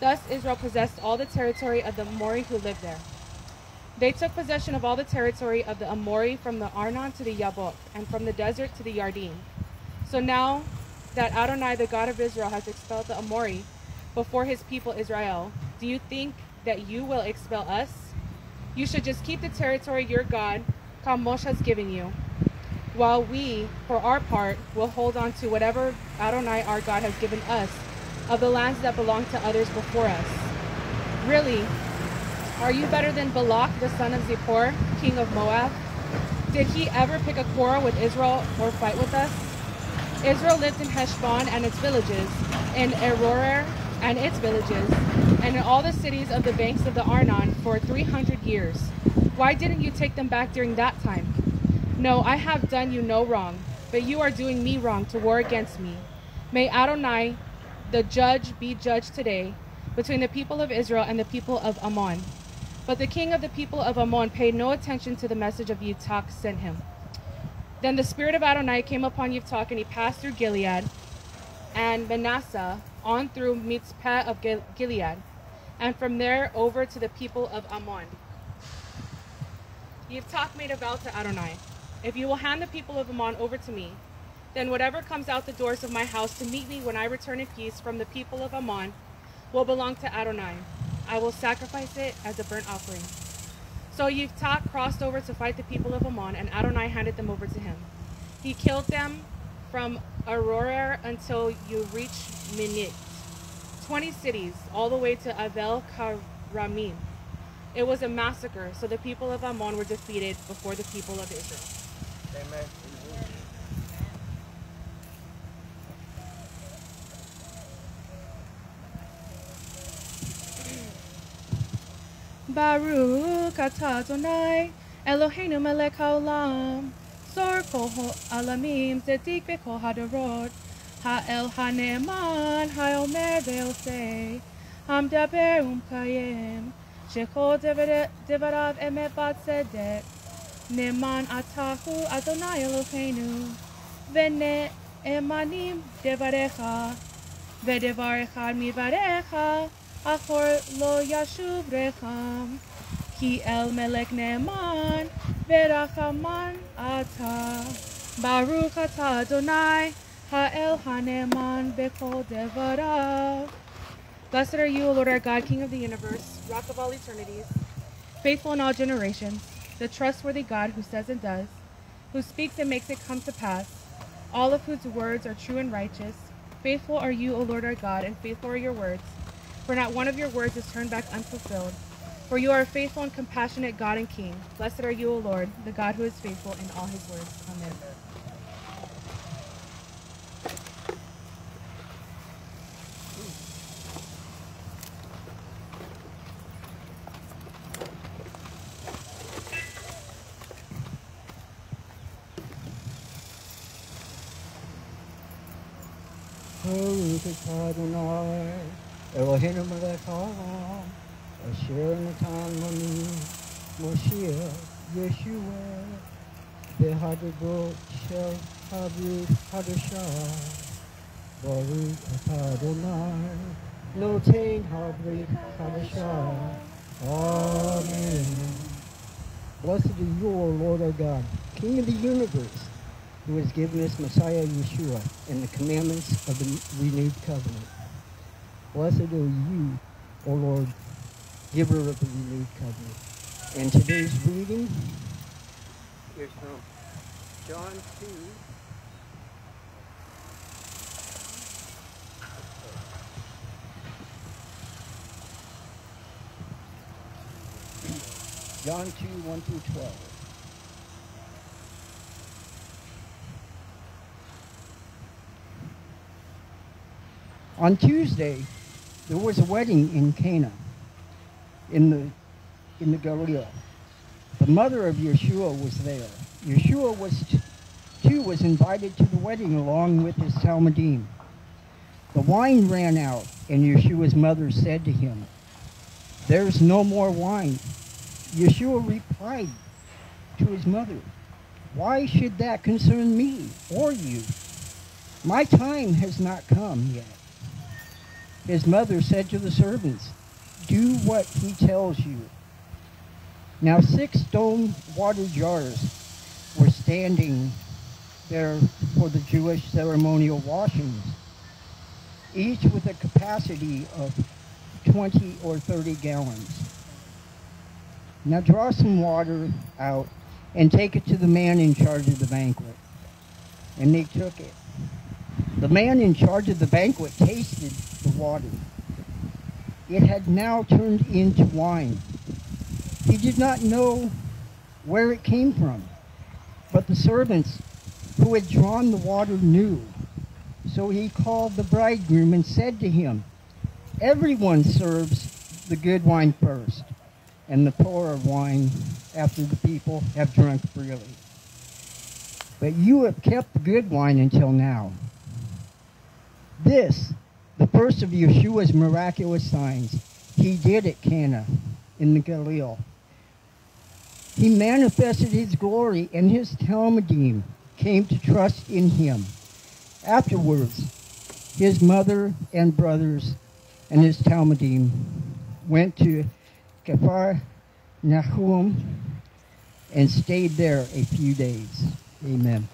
Thus Israel possessed all the territory of the Amori who lived there. They took possession of all the territory of the Amori from the Arnon to the Yabok, and from the desert to the Yarden. So now that Adonai, the God of Israel, has expelled the Amori before his people Israel, do you think that you will expel us? You should just keep the territory your God, Kamosh, has given you, while we, for our part, will hold on to whatever Adonai our God has given us of the lands that belong to others before us. Really, are you better than Balak, the son of Zippor, king of Moab? Did he ever pick a quarrel with Israel or fight with us? Israel lived in Heshbon and its villages, in Aroer and its villages, and in all the cities of the banks of the Arnon for 300 years. Why didn't you take them back during that time? No, I have done you no wrong, but you are doing me wrong to war against me. May Adonai, the judge, be judged today between the people of Israel and the people of Ammon. But the king of the people of Ammon paid no attention to the message of Yitzhak sent him. Then the spirit of Adonai came upon Yiftach, and he passed through Gilead and Manasseh on through Mitzpeh of Gilead, and from there over to the people of Ammon. Yiftach made a vow to Adonai, If you will hand the people of Ammon over to me, then whatever comes out the doors of my house to meet me when I return in peace from the people of Ammon will belong to Adonai. I will sacrifice it as a burnt offering. So Yitzhak crossed over to fight the people of Ammon, and Adonai handed them over to him. He killed them from Aroer until you reach Minit, 20 cities, all the way to Avel Karamim. It was a massacre, so the people of Ammon were defeated before the people of Israel. Amen. Baruch atah Adonai, Eloheinu melech haolam, Sor kol alamim, Zedik b'kol hadarot, Ha'el ha'ne'eman, ha'omer ve'osei, Hamdaber umkayem, Shekol devarav emet bat tzedek, Neman atahu Adonai Eloheinu, Vene emanim devarecha, Vedevar echad mivarecha, Achor lo yashuv recham, Ki el melech ne'eman, Verachaman ata. Baruch atah Adonai, Ha'el ha'ne'eman b'kol devarav. Blessed are you, O Lord our God, King of the universe, Rock of all eternities, faithful in all generations, the trustworthy God who says and does, who speaks and makes it come to pass, all of whose words are true and righteous. Faithful are you, O Lord our God, and faithful are your words, for not one of your words is turned back unfulfilled. For you are a faithful and compassionate God and King. Blessed are you, O Lord, the God who is faithful in all his words. Amen. Baruch Adonai, Eloheinu melech haolam, Asher natan lanu, Moshiach, Yeshua, Behadadot shel Habrut Hadashah, Baruch atah Adonai, Notain Habrut Hadashah, Amen. Blessed are you, O Lord our God, King of the universe, who has given us Messiah Yeshua and the commandments of the renewed covenant. Blessed are you, O Lord, giver of the renewed covenant. And today's reading is from John 2. John 2, 1 through 12. On Tuesday, there was a wedding in Cana, in the in the Galilee. The mother of Yeshua was there. Yeshua was too was invited to the wedding along with his talmidim. The wine ran out, and Yeshua's mother said to him, "There's no more wine." Yeshua replied to his mother, "Why should that concern me or you? My time has not come yet." His mother said to the servants, Do what he tells you. Now six stone water jars were standing there for the Jewish ceremonial washings. each with a capacity of 20 or 30 gallons. Now draw some water out and take it to the man in charge of the banquet. And they took it. The man in charge of the banquet tasted the water. It had now turned into wine. He did not know where it came from, but the servants who had drawn the water knew. So he called the bridegroom and said to him, Everyone serves the good wine first, and the poorer wine after the people have drunk freely. But you have kept the good wine until now. This, the first of Yeshua's miraculous signs, he did at Cana in the Galilee. He manifested his glory, and his talmidim came to trust in him. Afterwards, his mother and brothers and his talmidim went to Kephar Nahum and stayed there a few days. Amen.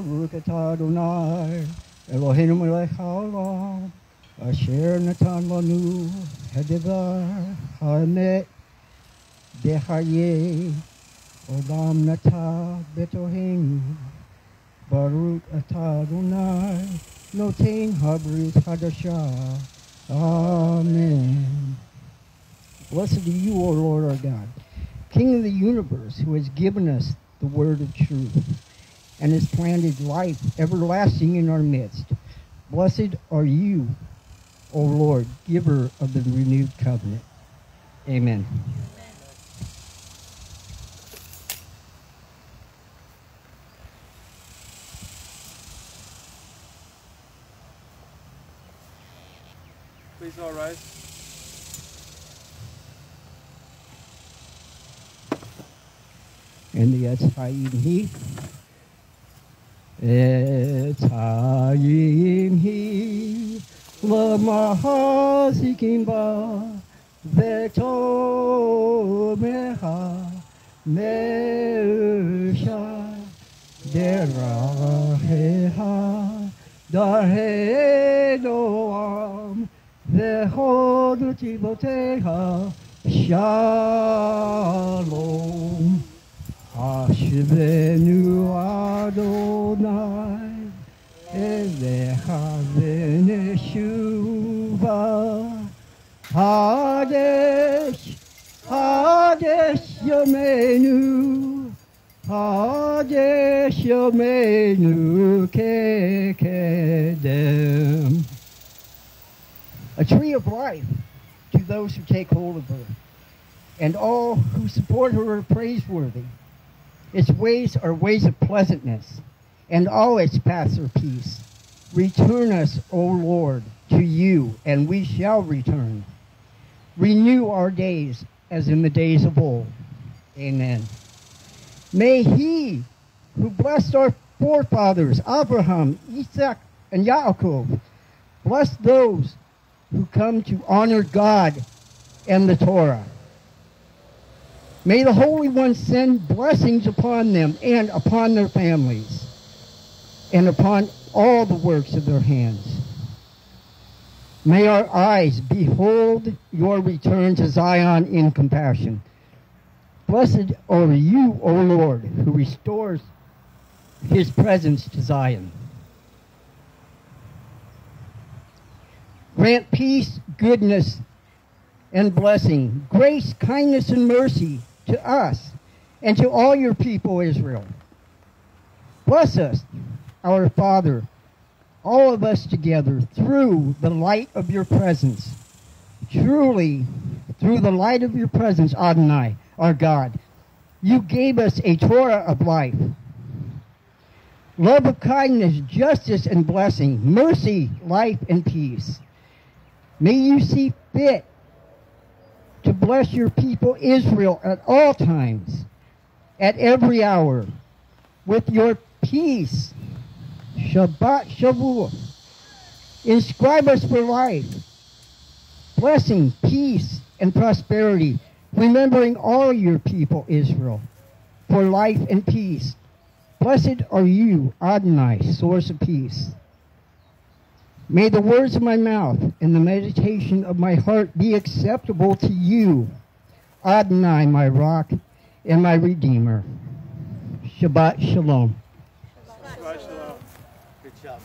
Baruch atah Adonai, Eloheinu melech asher natan lanu hadavar haemet dehaye, olam nata betohenu. Baruch atah Adonai, noten habrit hadashah. Amen. Blessed are you, O Lord our God, King of the universe, who has given us the word of truth and has planted life everlasting in our midst. Blessed are you, O Lord, giver of the renewed covenant. Amen. Please all rise. And the Etzayim he. Etzayim he. Lamahasikim ba. Vetomeha. Meusha. Deraheha. Darhedoam. Vehod Tiboteha. Shalom. Hashvenu Adonai Elecha v'neshuva Hadesh Hadesh Yomenu Hadesh Yomenu Kekedem A tree of life to those who take hold of her and all who support her are praiseworthy. Its ways are ways of pleasantness, and all its paths are peace. Return us, O Lord, to you, and we shall return. Renew our days as in the days of old. Amen. May he who blessed our forefathers, Abraham, Isaac, and Yaakov, bless those who come to honor God and the Torah. May the Holy One send blessings upon them and upon their families and upon all the works of their hands. May our eyes behold your return to Zion in compassion. Blessed are you, O Lord, who restores his presence to Zion. Grant peace, goodness, and blessing, grace, kindness, and mercy to us and to all your people, Israel. Bless us, our Father, all of us together, through the light of your presence. Truly, through the light of your presence, Adonai, our God, you gave us a Torah of life. Love of kindness, justice, and blessing, mercy, life, and peace. May you see fit to bless your people Israel at all times at every hour with your peace. Shabbat Shavua. Inscribe us for life. Blessing, peace, and prosperity, remembering all your people, Israel, for life and peace. Blessed are you, Adonai, source of peace. May the words of my mouth and the meditation of my heart be acceptable to you, Adonai, my rock and my redeemer. Shabbat Shalom. Good job.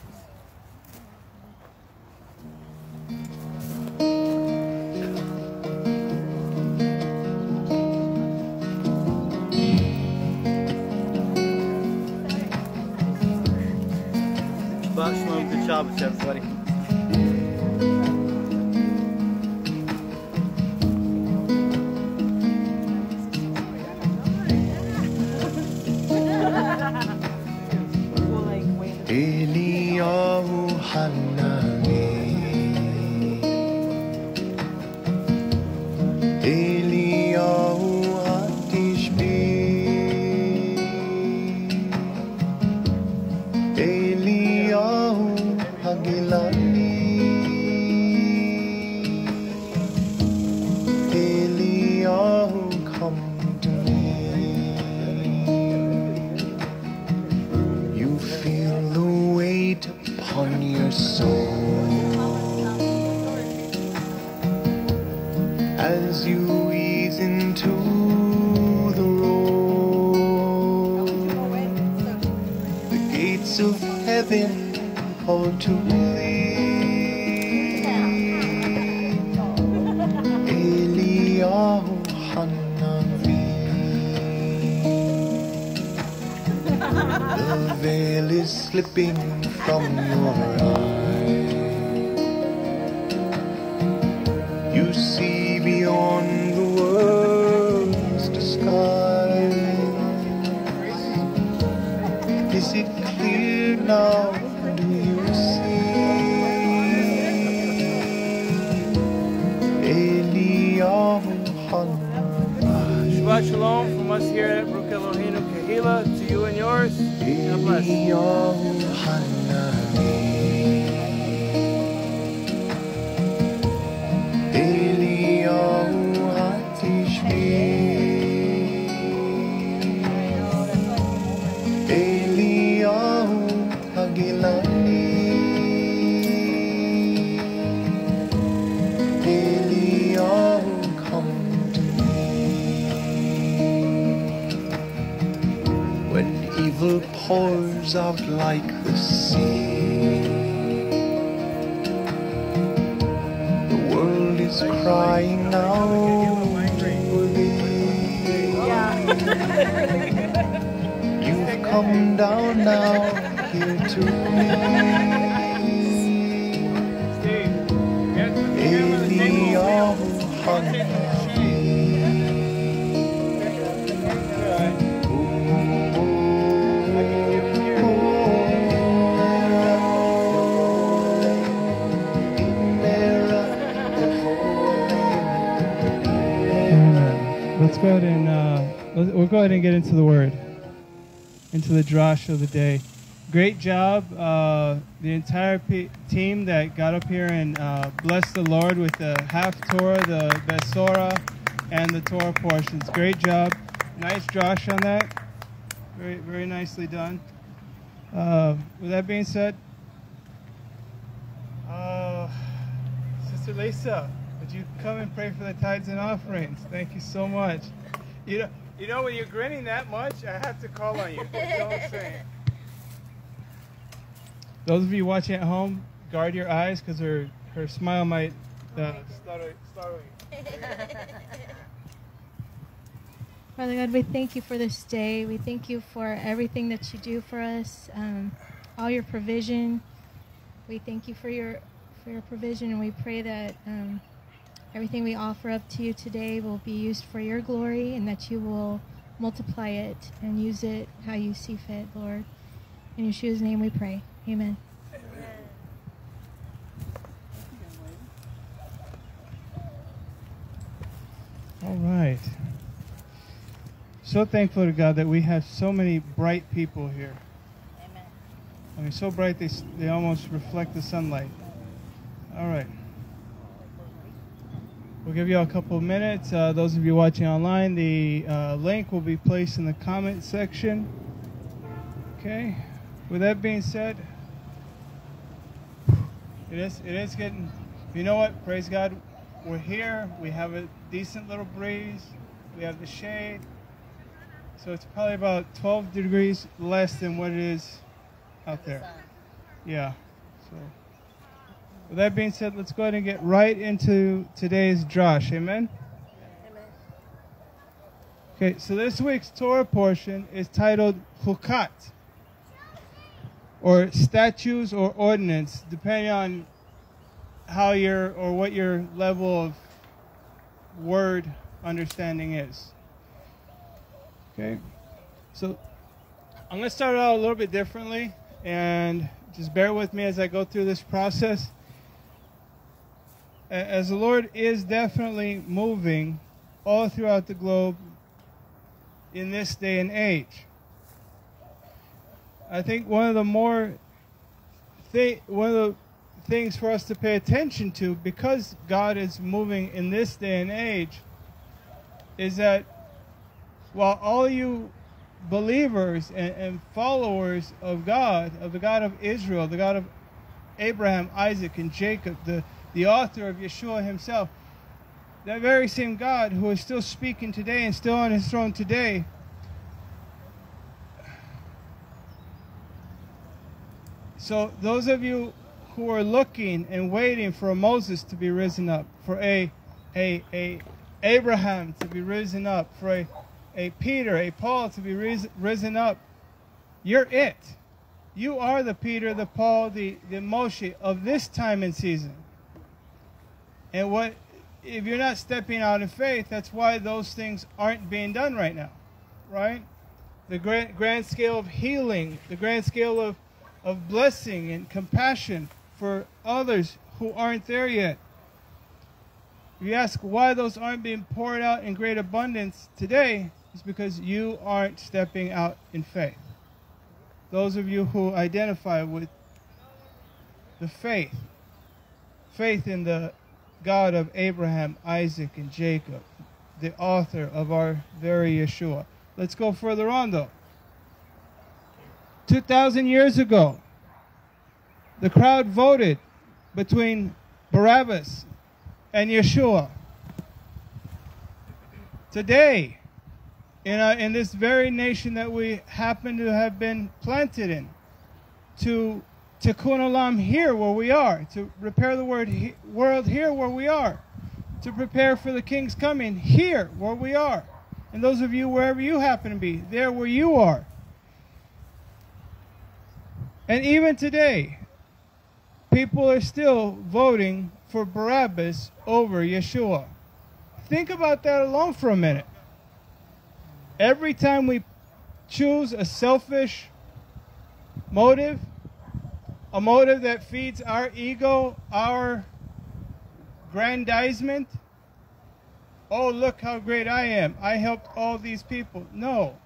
Shabbat Shalom. Good job, everybody. Eliyahu Hanavi Eliyahu Hatishbi Eliyahu Hagiladi call to thee. Eliyahu Hanavi. The veil is slipping from your eyes. God. Pours out like the sea. The world is crying out thee. You've come down now here to me. Go ahead and uh, we'll go ahead and get into the word, into the drash of the day. Great job, uh, the entire team that got up here and uh, blessed the Lord with the half Torah, the Besora, and the Torah portions. Great job, nice drash on that. Very, very nicely done. Uh, with that being said, uh, Sister Lisa, would you come and pray for the tithes and offerings? Thank you so much. You know, you know when you're grinning that much, I have to call on you. Those of you watching at home, guard your eyes because her, her smile might uh, startle, startle you. Father God, we thank you for this day. We thank you for everything that you do for us, um, all your provision. We thank you for your for your provision, and we pray that um, everything we offer up to you today will be used for your glory, and that you will multiply it and use it how you see fit, Lord. In Yeshua's name, we pray. Amen. All right. So thankful to God that we have so many bright people here. Amen. I mean, so bright they, they almost reflect the sunlight. All right. We'll give you a couple of minutes. Uh, those of you watching online, the uh, link will be placed in the comment section. Okay. With that being said, it is it is getting. You know what? Praise God, we're here. We have a decent little breeze. We have the shade. So it's probably about 12 degrees less than what it is out there. Yeah. So, with that being said, let's go ahead and get right into today's drash. Amen. Okay, so this week's Torah portion is titled Hukat, or statutes or ordinance, depending on how your or what your level of word understanding is. Okay, so I'm going to start out a little bit differently, and just bear with me as I go through this process. As the Lord is definitely moving all throughout the globe in this day and age. I think one of the more thi- one of the things for us to pay attention to because God is moving in this day and age is that while all you believers and, and followers of God, of the God of Israel, the God of Abraham, Isaac, and Jacob, the, the author of Yeshua himself, that very same God who is still speaking today and still on his throne today, so those of you who are looking and waiting for Moses to be risen up, for a, a, a Abraham to be risen up, for a, a Peter, a Paul to be ris- risen up, you're it. You are the Peter, the Paul, the, the Moshe of this time and season. And what if you're not stepping out in faith, that's why those things aren't being done right now. Right? The grand, grand scale of healing, the grand scale of, of blessing and compassion for others who aren't there yet. If you ask why those aren't being poured out in great abundance today, it's because you aren't stepping out in faith. Those of you who identify with the faith, faith in the God of Abraham, Isaac, and Jacob, the author of our very Yeshua. Let's go further on though. 2,000 years ago, the crowd voted between Barabbas and Yeshua. Today, in, uh, in this very nation that we happen to have been planted in, to tikkun olam here where we are, to repair the world here where we are, to prepare for the king's coming here where we are. And those of you wherever you happen to be, there where you are. And even today, people are still voting for Barabbas over Yeshua. Think about that alone for a minute. Every time we choose a selfish motive, a motive that feeds our ego, our grandizement, oh, look how great I am. I helped all these people. No.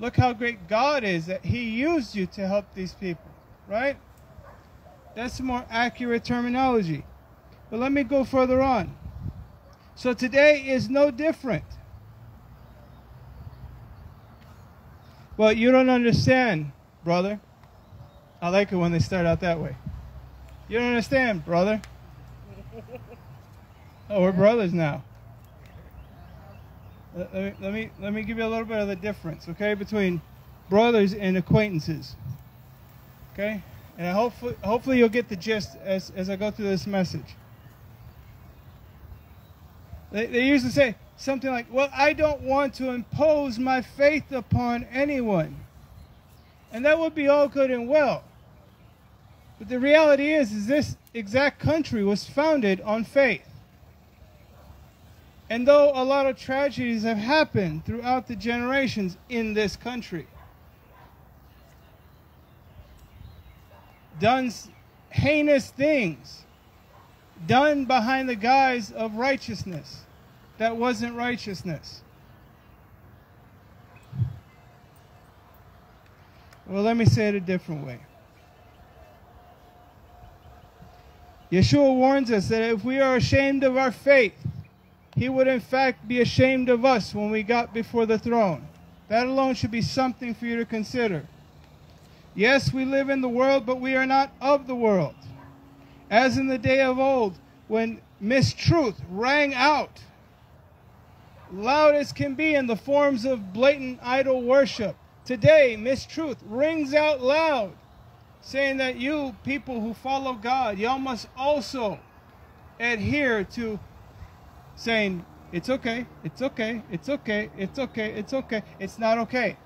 Look how great God is that He used you to help these people, right? That's more accurate terminology. But let me go further on. So today is no different. Well, you don't understand, brother. I like it when they start out that way. You don't understand, brother. Oh, we're brothers now. Let me, let me let me give you a little bit of the difference, okay, between brothers and acquaintances. Okay, and I hopefully hopefully you'll get the gist as as I go through this message. They, they usually say something like, "Well, I don't want to impose my faith upon anyone," and that would be all good and well. But the reality is, is this exact country was founded on faith. And though a lot of tragedies have happened throughout the generations in this country, done heinous things, done behind the guise of righteousness that wasn't righteousness. Well, let me say it a different way. Yeshua warns us that if we are ashamed of our faith, he would in fact be ashamed of us when we got before the throne. That alone should be something for you to consider. Yes, we live in the world, but we are not of the world. As in the day of old, when mistruth rang out, loud as can be in the forms of blatant idol worship, today mistruth rings out loud, saying that you people who follow God, y'all must also adhere to saying, it's okay, it's okay, it's okay, it's okay, it's okay, it's not okay.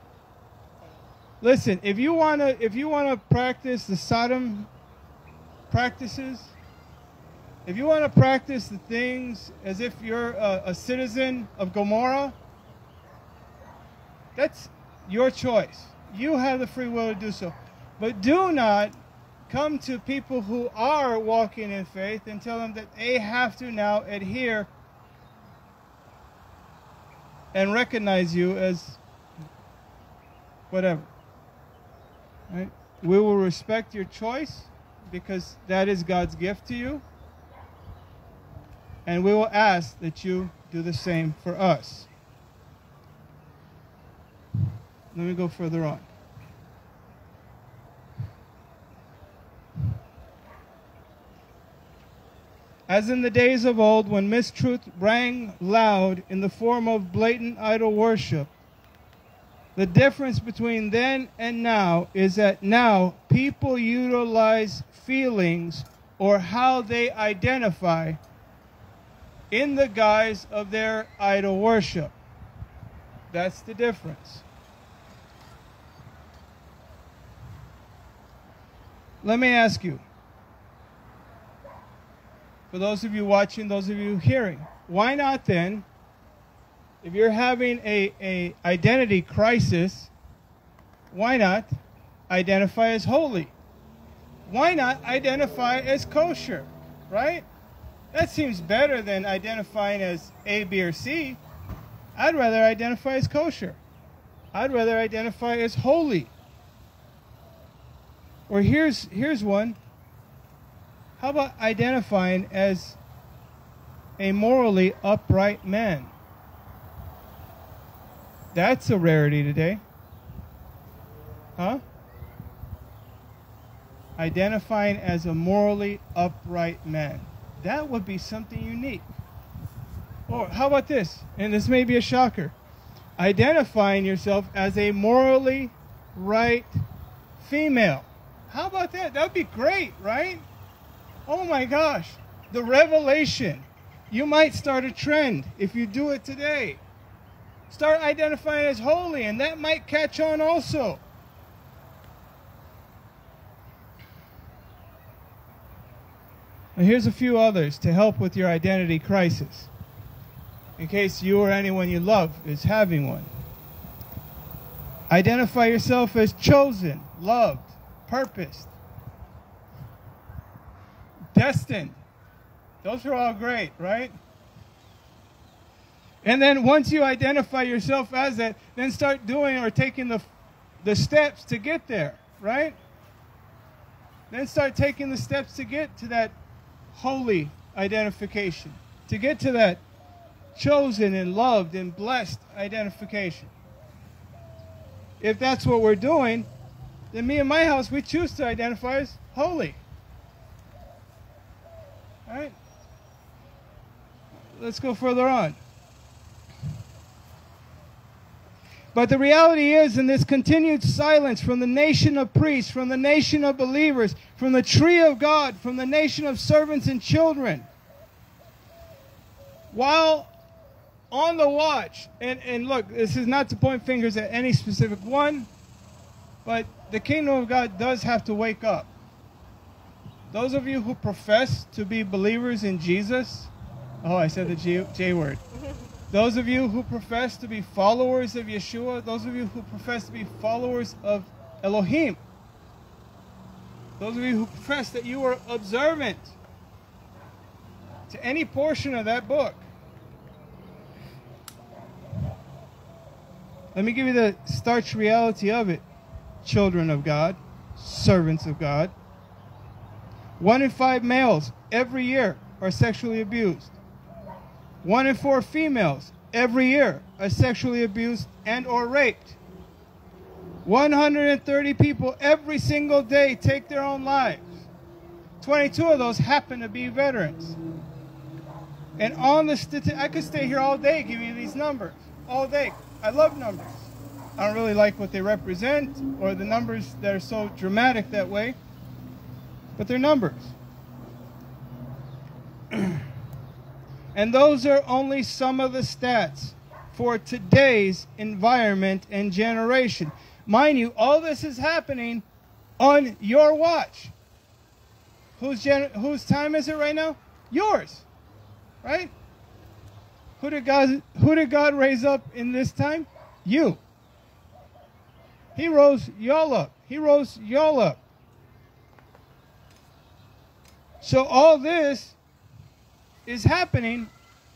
Listen, if you wanna if you wanna practice the Sodom practices, if you want to practice the things as if you're a, a citizen of Gomorrah, that's your choice. You have the free will to do so. But do not come to people who are walking in faith and tell them that they have to now adhere and recognize you as whatever. Right? We will respect your choice because that is God's gift to you. And we will ask that you do the same for us. Let me go further on. As in the days of old, when mistruth rang loud in the form of blatant idol worship, the difference between then and now is that now people utilize feelings or how they identify in the guise of their idol worship. That's the difference. Let me ask you, for those of you watching, those of you hearing, why not then, if you're having a, a identity crisis, why not identify as holy? Why not identify as kosher, right? That seems better than identifying as A, B, or C. I'd rather identify as kosher. I'd rather identify as holy. Or here's here's one. How about identifying as a morally upright man? That's a rarity today. Huh? Identifying as a morally upright man. That would be something unique. Or how about this? And this may be a shocker. Identifying yourself as a morally right female. How about that? That would be great, right? Oh my gosh. The revelation. You might start a trend if you do it today. Start identifying as holy, and that might catch on also. Here's a few others to help with your identity crisis, in case you or anyone you love is having one. Identify yourself as chosen, loved, purposed, destined. Those are all great, right? And then once you identify yourself as that, then start doing or taking the, the steps to get there, right? Then start taking the steps to get to that holy identification, to get to that chosen and loved and blessed identification. If that's what we're doing, then me and my house, we choose to identify as holy. All right? Let's go further on. But the reality is, in this continued silence from the nation of priests, from the nation of believers, from the tree of God, from the nation of servants and children, while on the watch, and, and look, this is not to point fingers at any specific one, but the kingdom of God does have to wake up. Those of you who profess to be believers in Jesus, oh, I said the J, J word. Those of you who profess to be followers of Yeshua, those of you who profess to be followers of Elohim, those of you who profess that you are observant to any portion of that book, let me give you the starch reality of it. children of God, servants of God. One in five males every year are sexually abused. One in four females every year are sexually abused and or raped. 130 people every single day take their own lives. 22 of those happen to be veterans. And on the I could stay here all day giving you these numbers. All day. I love numbers. I don't really like what they represent or the numbers that are so dramatic that way. But they're numbers. and those are only some of the stats for today's environment and generation. Mind you, all this is happening on your watch. Whose, whose time is it right now? Yours. Right? Who did God who did God raise up in this time? You. He rose y'all up. He rose y'all up. So all this is happening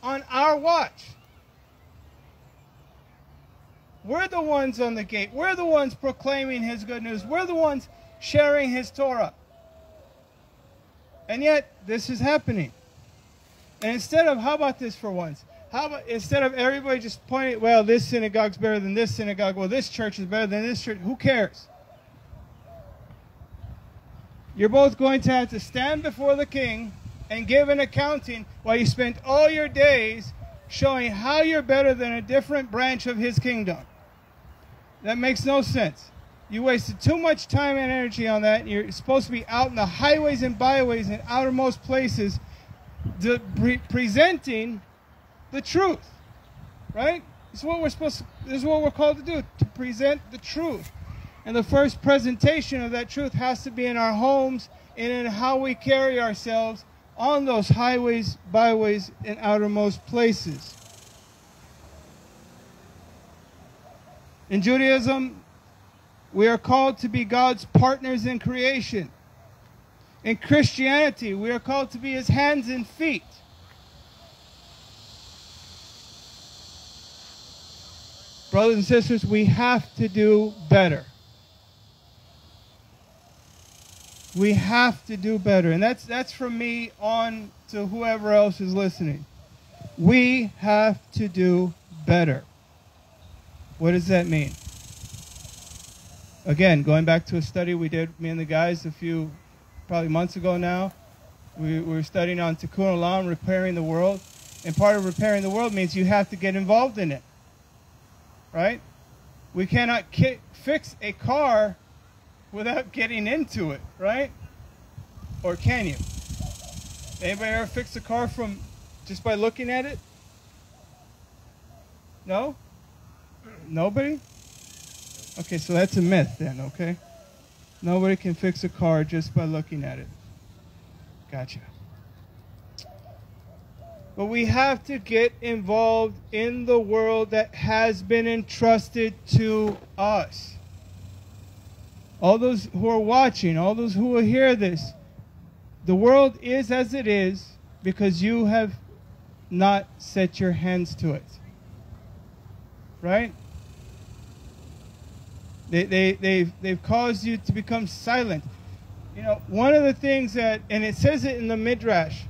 on our watch. We're the ones on the gate. We're the ones proclaiming his good news. We're the ones sharing his Torah. And yet, this is happening. And instead of, how about this for once? How about instead of everybody just pointing, well, this synagogue's better than this synagogue, well, this church is better than this church, who cares? You're both going to have to stand before the king and give an accounting while you spent all your days showing how you're better than a different branch of his kingdom. That makes no sense. You wasted too much time and energy on that. You're supposed to be out in the highways and byways and outermost places pre- presenting the truth. Right? This is what we're supposed to, this is what we're called to do, to present the truth. And the first presentation of that truth has to be in our homes and in how we carry ourselves on those highways, byways, and outermost places. In Judaism, we are called to be God's partners in creation. In Christianity, we are called to be his hands and feet. Brothers and sisters, we have to do better. We have to do better. And that's that's from me on to whoever else is listening. We have to do better. What does that mean? Again, going back to a study we did, me and the guys, a few, probably months ago now, we, we were studying on Tikkun Olam, repairing the world. And part of repairing the world means you have to get involved in it. Right? We cannot ki- fix a car without getting into it, right? Or can you? Anybody ever fix a car from just by looking at it? No? Nobody? Okay, so that's a myth then, okay? Nobody can fix a car just by looking at it. Gotcha. But we have to get involved in the world that has been entrusted to us. All those who are watching, all those who will hear this, the world is as it is because you have not set your hands to it. Right? They, they, they've, they've caused you to become silent. You know, one of the things that, and it says it in the Midrash,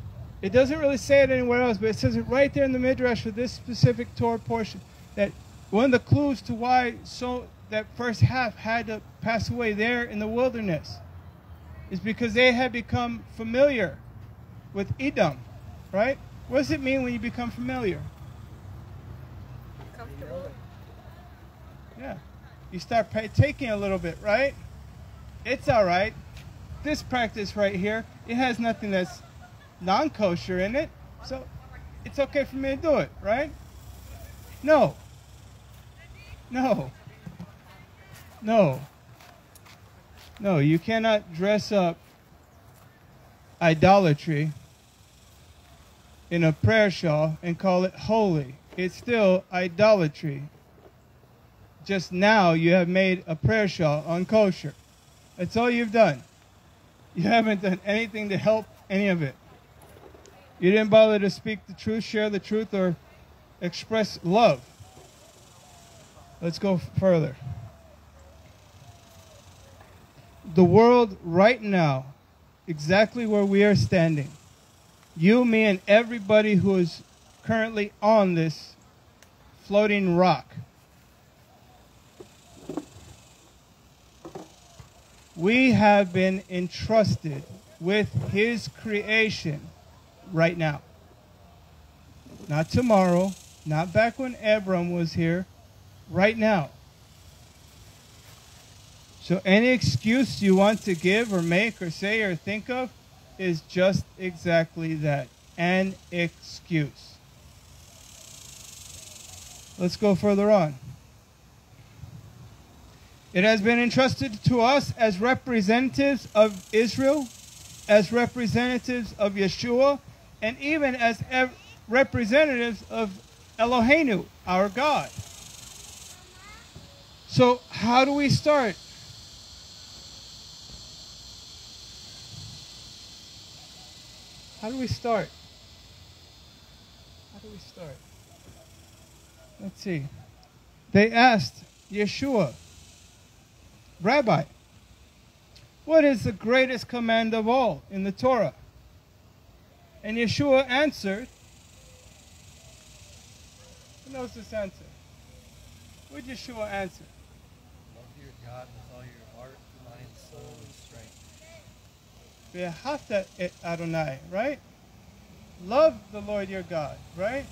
it doesn't really say it anywhere else, but it says it right there in the Midrash for this specific Torah portion, that one of the clues to why so that first half had to pass away there in the wilderness is because they had become familiar with Edom, right? What does it mean when you become familiar? Comfortable. Yeah. You start taking a little bit, right? It's all right. This practice right here, it has nothing that's non kosher in it. So it's okay for me to do it, right? No. No. No. No, you cannot dress up idolatry in a prayer shawl and call it holy. It's still idolatry. Just now you have made a prayer shawl unkosher. That's all you've done. You haven't done anything to help any of it. You didn't bother to speak the truth, share the truth, or express love. Let's go further. The world right now, exactly where we are standing. You, me, and everybody who is currently on this floating rock. We have been entrusted with His creation right now. Not tomorrow, not back when Abram was here, right now. So any excuse you want to give or make or say or think of is just exactly that an excuse. Let's go further on. It has been entrusted to us as representatives of Israel, as representatives of Yeshua, and even as ev- representatives of Eloheinu, our God. So, how do we start? How do we start? How do we start? Let's see. They asked Yeshua, Rabbi, what is the greatest command of all in the Torah? And Yeshua answered, Who knows this answer? What did Yeshua answer? Love your God with all your heart, mind, soul, and Be'ahavta et Adonai, right? Love the Lord your God, right?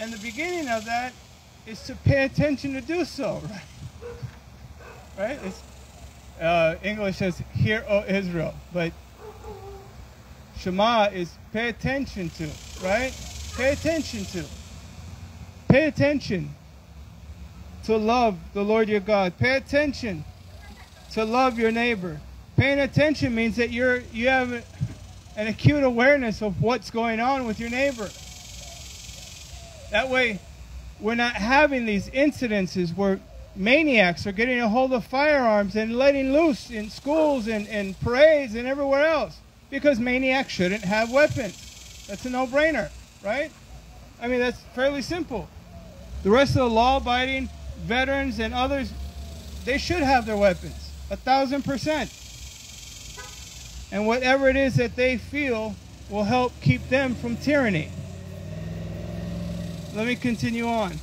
And the beginning of that is to pay attention to do so, right? Right? It's, uh, English says, "Hear, O Israel," but Shema is pay attention to, right? Pay attention to. Pay attention to love the Lord your God. Pay attention to love your neighbor. Paying attention means that you're you have an acute awareness of what's going on with your neighbor. That way, we're not having these incidences where maniacs are getting a hold of firearms and letting loose in schools and, and parades and everywhere else because maniacs shouldn't have weapons. That's a no brainer, right? I mean, that's fairly simple. The rest of the law abiding veterans and others, they should have their weapons, a thousand percent. And whatever it is that they feel will help keep them from tyranny. Let me continue on.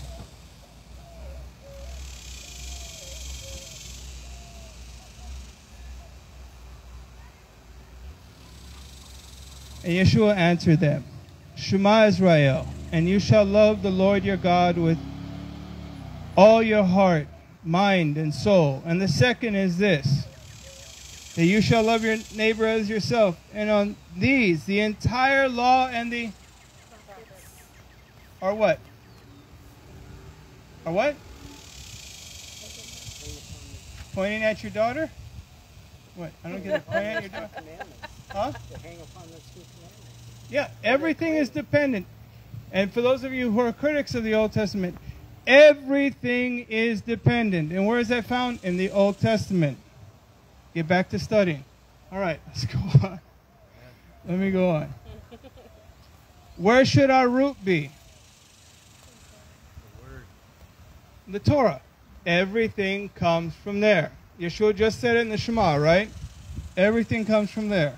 And Yeshua answered them, Shema Israel, and you shall love the Lord your God with all your heart, mind, and soul. And the second is this that you shall love your neighbor as yourself. And on these, the entire law and the. Are what? Are what? Pointing at your daughter? What? I don't get it. Pointing at your daughter? Huh? Yeah, everything is dependent. And for those of you who are critics of the Old Testament, everything is dependent. And where is that found? In the Old Testament. Get back to studying. All right, let's go on. Let me go on. Where should our root be? The Torah. Everything comes from there. Yeshua just said it in the Shema, right? Everything comes from there.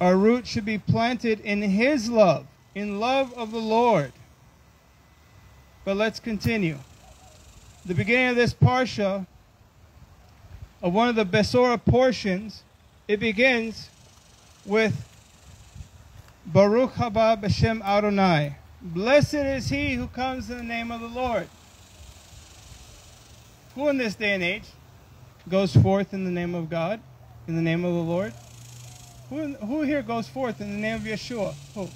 Our root should be planted in His love, in love of the Lord. But let's continue. The beginning of this parsha, of one of the Besora portions, it begins with Baruch haba b'shem Adonai. Blessed is he who comes in the name of the Lord. Who in this day and age goes forth in the name of God, in the name of the Lord? Who, who here goes forth in the name of Yeshua? Who?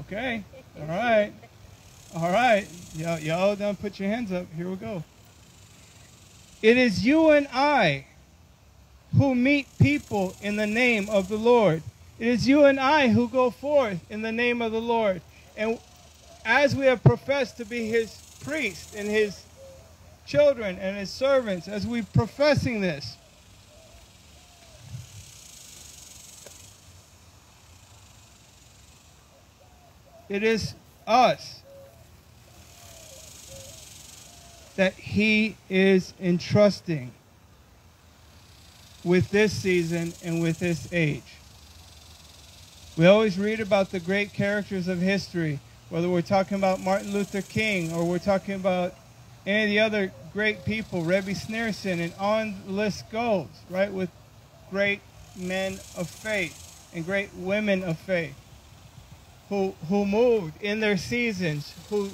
Okay. All right. All right. Y'all, y'all done put your hands up. Here we go. It is you and I who meet people in the name of the Lord. It is you and I who go forth in the name of the Lord. And as we have professed to be his priest and his children and his servants, as we professing this, it is us that he is entrusting with this season and with this age. We always read about the great characters of history, whether we're talking about Martin Luther King or we're talking about any of the other great people, Rebbe Schneerson, and on the list goes, right, with great men of faith and great women of faith who, who moved in their seasons, who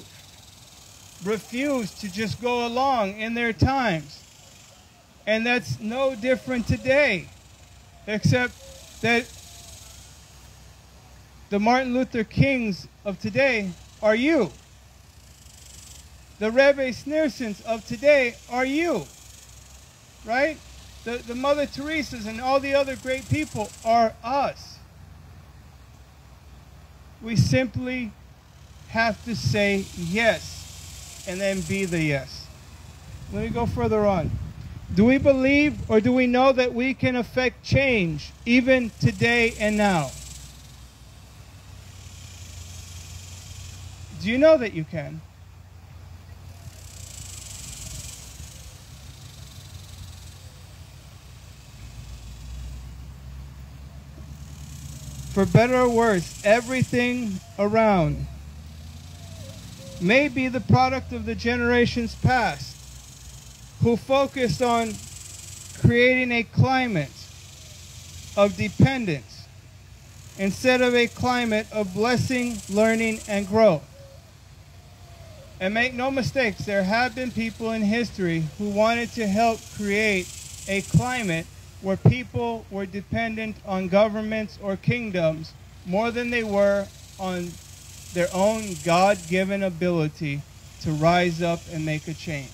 refused to just go along in their times. And that's no different today, except that the Martin Luther Kings of today are you. The Rebbe Schneersons of today are you. Right? The, the Mother Teresa's and all the other great people are us. We simply have to say yes and then be the yes. Let me go further on. Do we believe or do we know that we can affect change even today and now? Do you know that you can? For better or worse, everything around may be the product of the generations past who focused on creating a climate of dependence instead of a climate of blessing, learning, and growth. And make no mistakes, there have been people in history who wanted to help create a climate where people were dependent on governments or kingdoms more than they were on their own God given ability to rise up and make a change.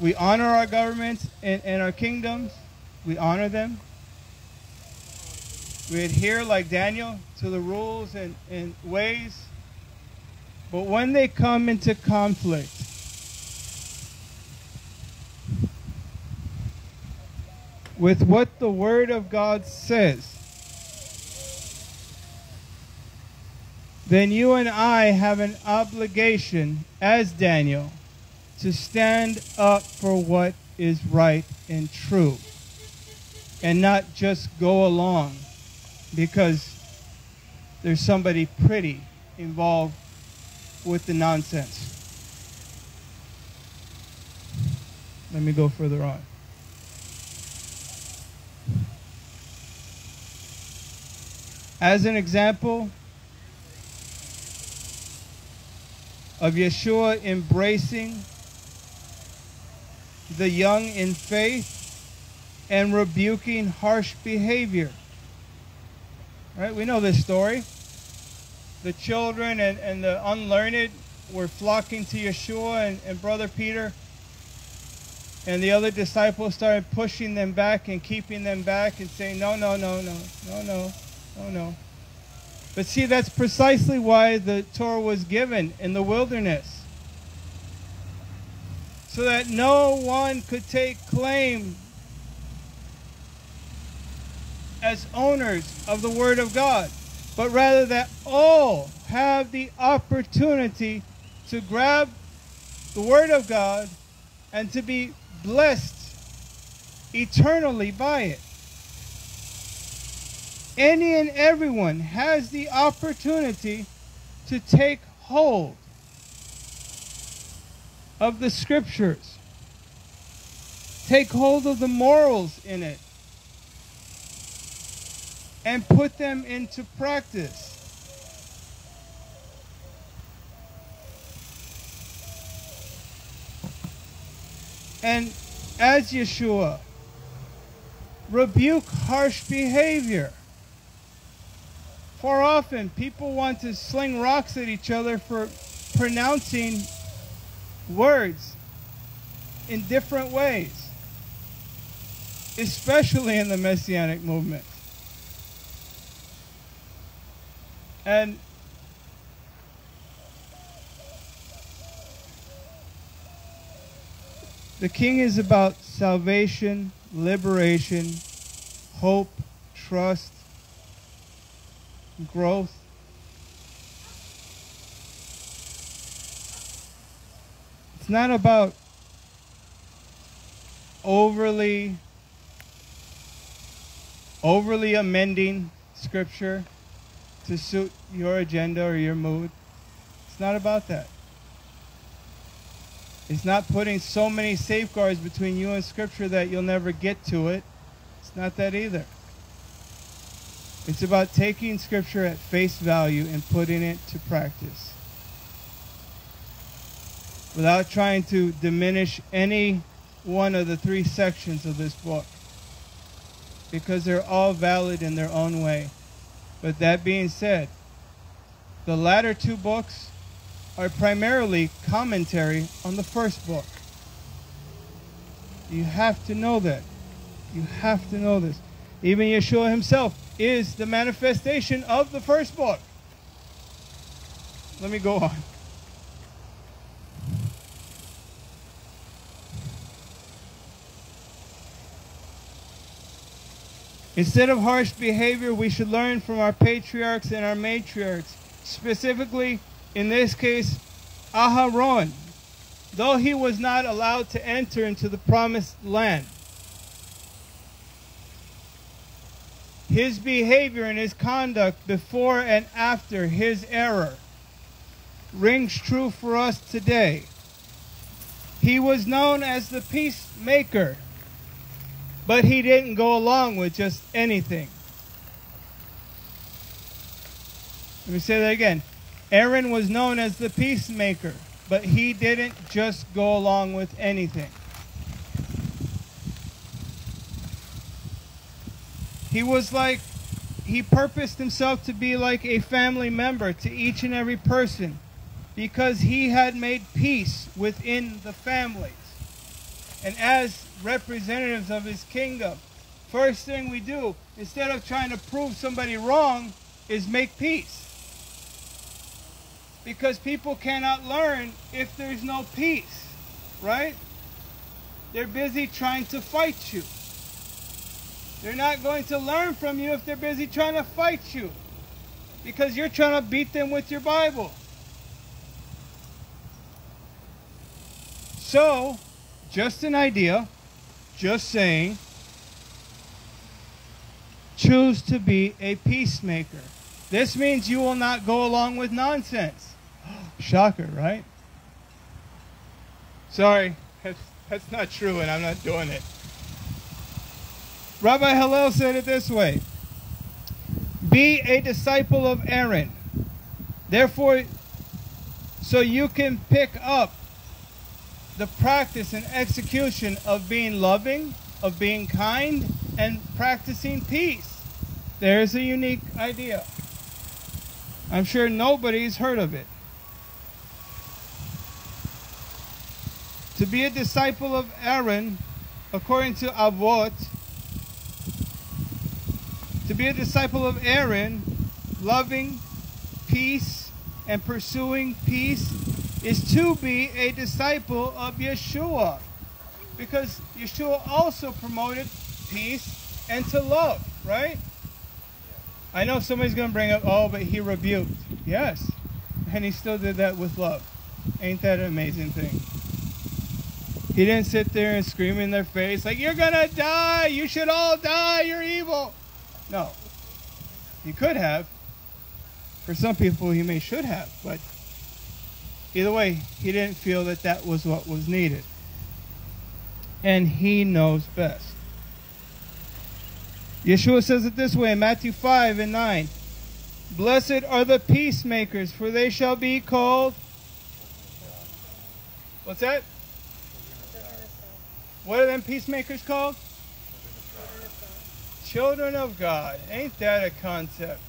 We honor our governments and, and our kingdoms, we honor them. We adhere, like Daniel, to the rules and, and ways. But when they come into conflict, with what the Word of God says, then you and I have an obligation, as Daniel, to stand up for what is right and true and not just go along because there's somebody pretty involved with the nonsense. Let me go further on. As an example of Yeshua embracing the young in faith and rebuking harsh behavior. Right? We know this story. The children and, and the unlearned were flocking to Yeshua and, and Brother Peter. And the other disciples started pushing them back and keeping them back and saying, No, no, no, no, no, no, oh, no, no. But see, that's precisely why the Torah was given in the wilderness. So that no one could take claim as owners of the Word of God, but rather that all have the opportunity to grab the Word of God and to be blessed eternally by it. Any and everyone has the opportunity to take hold of the scriptures, take hold of the morals in it, and put them into practice. And as Yeshua, rebuke harsh behavior. For often, people want to sling rocks at each other for pronouncing words in different ways, especially in the Messianic movement. And the king is about salvation, liberation, hope, trust, growth. It's not about overly overly amending scripture to suit your agenda or your mood. It's not about that. It's not putting so many safeguards between you and scripture that you'll never get to it. It's not that either. It's about taking scripture at face value and putting it to practice without trying to diminish any one of the three sections of this book because they're all valid in their own way. But that being said, the latter two books are primarily commentary on the first book. You have to know that. You have to know this. Even Yeshua himself is the manifestation of the first book. Let me go on. Instead of harsh behavior, we should learn from our patriarchs and our matriarchs. Specifically, in this case, Aharon, though he was not allowed to enter into the promised land. His behavior and his conduct before and after his error rings true for us today. He was known as the peacemaker but he didn't go along with just anything. Let me say that again. Aaron was known as the peacemaker, but he didn't just go along with anything. He was like, he purposed himself to be like a family member to each and every person because he had made peace within the families. And as representatives of his kingdom. First thing we do, instead of trying to prove somebody wrong, is make peace. Because people cannot learn if there's no peace, right? They're busy trying to fight you. They're not going to learn from you if they're busy trying to fight you. Because you're trying to beat them with your Bible. So, just an idea just saying, choose to be a peacemaker. This means you will not go along with nonsense. Shocker, right? Sorry, that's, that's not true, and I'm not doing it. Rabbi Hillel said it this way Be a disciple of Aaron. Therefore, so you can pick up the practice and execution of being loving, of being kind, and practicing peace. There's a unique idea. I'm sure nobody's heard of it. To be a disciple of Aaron, according to Avot, to be a disciple of Aaron, loving peace and pursuing peace is to be a disciple of Yeshua. Because Yeshua also promoted peace and to love, right? I know somebody's going to bring up, oh, but he rebuked. Yes. And he still did that with love. Ain't that an amazing thing? He didn't sit there and scream in their face, like, you're going to die. You should all die. You're evil. No. He could have. For some people, he may should have, but Either way, he didn't feel that that was what was needed. And he knows best. Yeshua says it this way in Matthew 5 and 9 Blessed are the peacemakers, for they shall be called. What's that? What are them peacemakers called? Children of God. Ain't that a concept?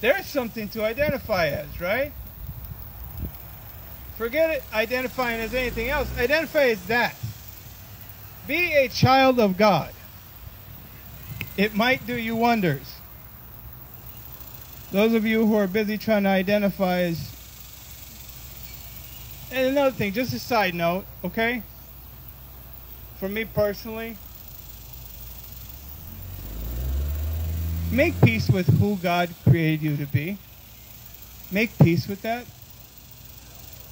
There's something to identify as, right? Forget it identifying as anything else. Identify as that. Be a child of God. It might do you wonders. Those of you who are busy trying to identify as. And another thing, just a side note, okay? For me personally, make peace with who God created you to be. Make peace with that.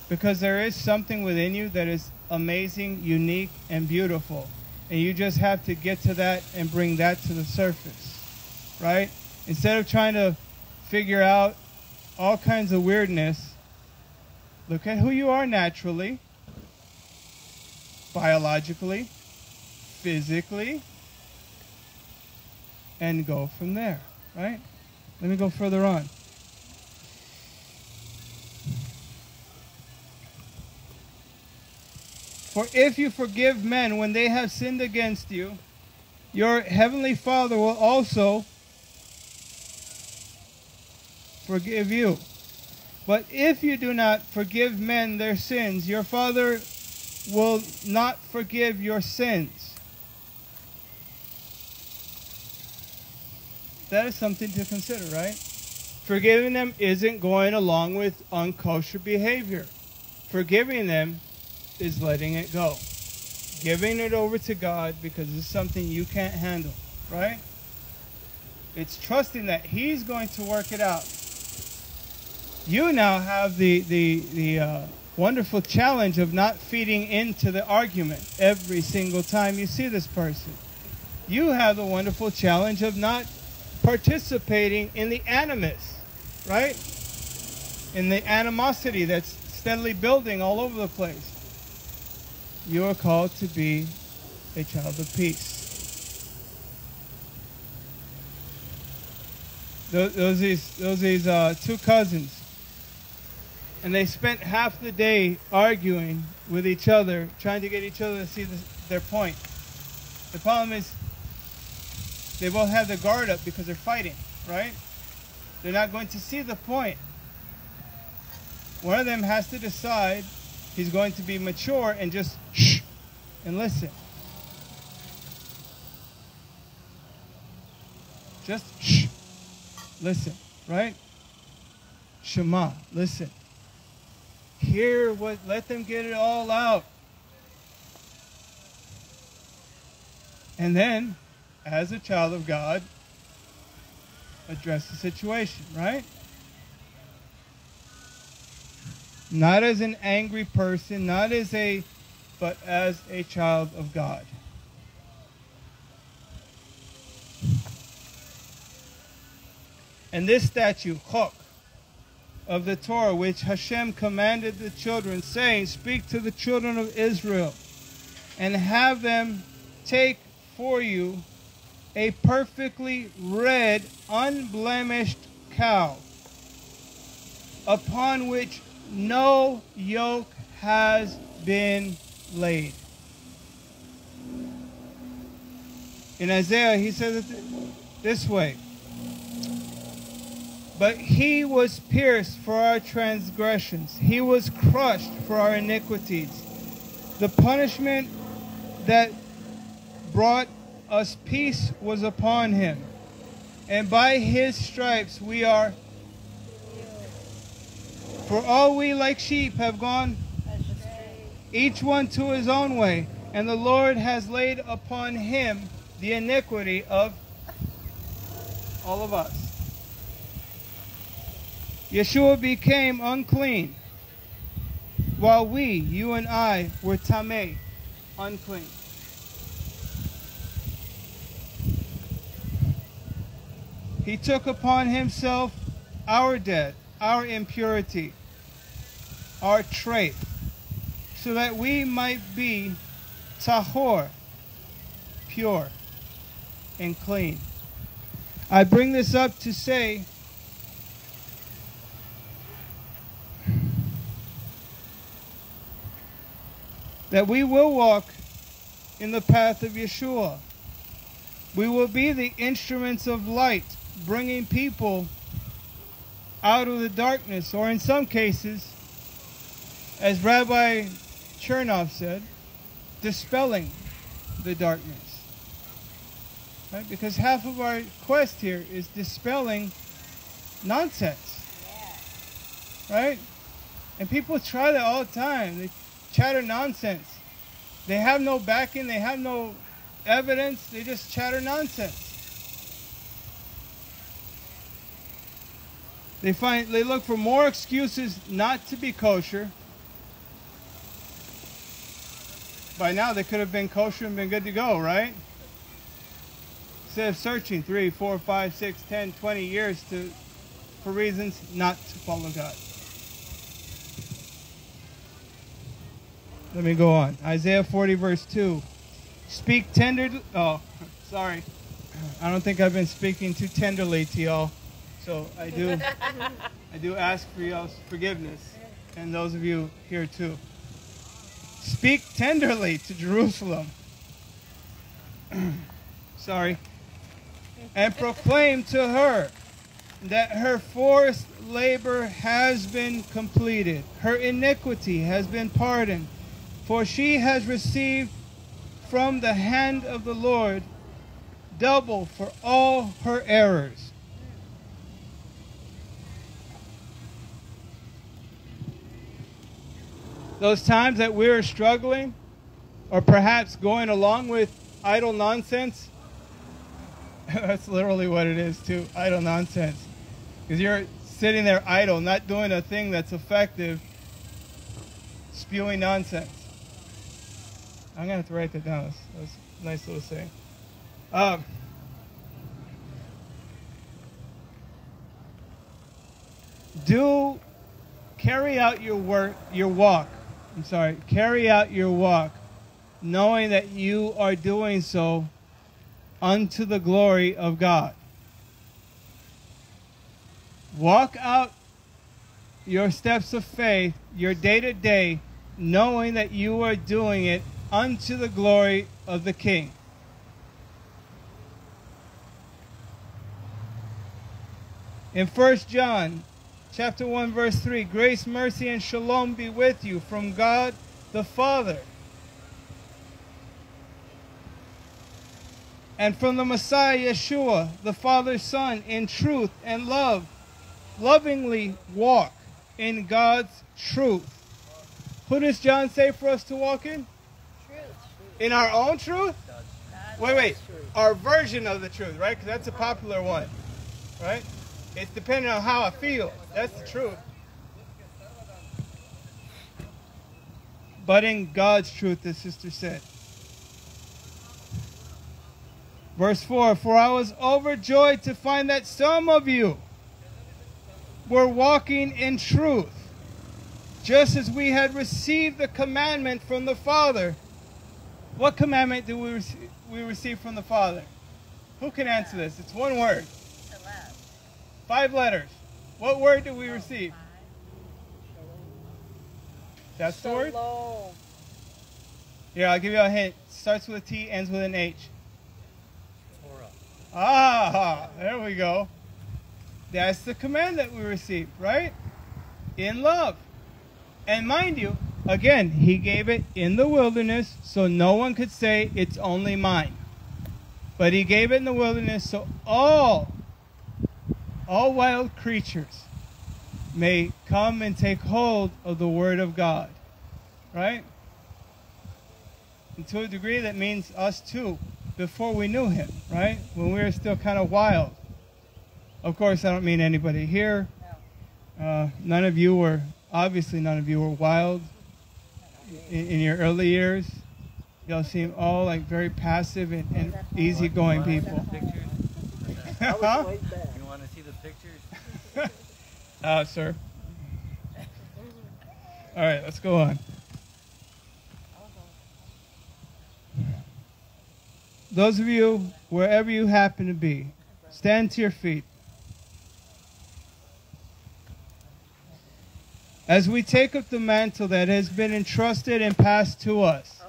because there is something within you that is amazing, unique, and beautiful. And you just have to get to that and bring that to the surface, right? Instead of trying to figure out all kinds of weirdness, look at who you are naturally, biologically, physically, and go from there, right? Let me go further on. For if you forgive men when they have sinned against you, your heavenly Father will also forgive you. But if you do not forgive men their sins, your Father will not forgive your sins. That is something to consider, right? Forgiving them isn't going along with unkosher behavior. Forgiving them is letting it go. Giving it over to God because it's something you can't handle, right? It's trusting that He's going to work it out. You now have the, the, the uh, wonderful challenge of not feeding into the argument every single time you see this person. You have the wonderful challenge of not participating in the animus, right? In the animosity that's steadily building all over the place. You are called to be a child of peace. Those, those these, those these uh, two cousins, and they spent half the day arguing with each other, trying to get each other to see the, their point. The problem is, they both have their guard up because they're fighting, right? They're not going to see the point. One of them has to decide he's going to be mature and just shh and listen. Just shh, listen, right? Shema, listen. Hear what, let them get it all out. And then, as a child of God, address the situation, right? Not as an angry person, not as a, but as a child of God. And this statute, chok, of the Torah, which Hashem commanded the children, saying, Speak to the children of Israel, and have them take for you a perfectly red, unblemished cow, upon which no yoke has been laid. In Isaiah, he says it this way But he was pierced for our transgressions, he was crushed for our iniquities. The punishment that brought us peace was upon him, and by his stripes we are for all we like sheep have gone each one to his own way, and the Lord has laid upon him the iniquity of all of us. Yeshua became unclean, while we, you and I, were tameh, unclean. He took upon himself our debt our impurity, our trait, so that we might be tahor, pure and clean. I bring this up to say that we will walk in the path of Yeshua. We will be the instruments of light, bringing people out of the darkness, or in some cases, as Rabbi Chernoff said, dispelling the darkness. Right? Because half of our quest here is dispelling nonsense. Right? And people try that all the time. They chatter nonsense. They have no backing, they have no evidence, they just chatter nonsense. They find they look for more excuses not to be kosher by now they could have been kosher and been good to go, right? Instead of searching three, four, five, six, ten, twenty years to for reasons not to follow God. Let me go on. Isaiah 40, verse 2. Speak tenderly. Oh, sorry. I don't think I've been speaking too tenderly to y'all. So I do I do ask for y'all's forgiveness. And those of you here too. Speak tenderly to Jerusalem. sorry. And proclaim to her that her forced labor has been completed. Her iniquity has been pardoned for she has received from the hand of the Lord double for all her errors. Those times that we're struggling, or perhaps going along with idle nonsense, that's literally what it is, too idle nonsense. Because you're sitting there idle, not doing a thing that's effective, spewing nonsense. I'm gonna have to write that down. That's, that's a nice little saying. Um, do carry out your work, your walk. I'm sorry, carry out your walk, knowing that you are doing so unto the glory of God. Walk out your steps of faith, your day to day, knowing that you are doing it unto the glory of the King. In 1 John chapter 1 verse 3, grace, mercy and shalom be with you from God the Father and from the Messiah Yeshua, the Father's Son, in truth and love, lovingly walk in God's truth. Who does John say for us to walk in? Truth. In our own truth? Wait, wait. Our version of the truth, right? Because that's a popular one, right? It's depending on how I feel. That's the truth. But in God's truth, the sister said. Verse 4 For I was overjoyed to find that some of you were walking in truth, just as we had received the commandment from the Father. What commandment do we, we receive from the Father? Who can answer this? It's one word. Five letters. What word do we receive? That's the word? Here, I'll give you a hint. Starts with a T, ends with an H. Ah, there we go. That's the command that we receive, right? In love. And mind you, again, he gave it in the wilderness so no one could say it's only mine. But he gave it in the wilderness so all, all wild creatures may come and take hold of the word of God. Right? And to a degree, that means us too, before we knew him, right? When we were still kind of wild. Of course, I don't mean anybody here. Uh, none of you were, obviously, none of you were wild in, in your early years. Y'all seem all like very passive and, and easygoing people. huh? You want to see the pictures? Uh, sir. All right, let's go on. Those of you, wherever you happen to be, stand to your feet. As we take up the mantle that has been entrusted and passed to us,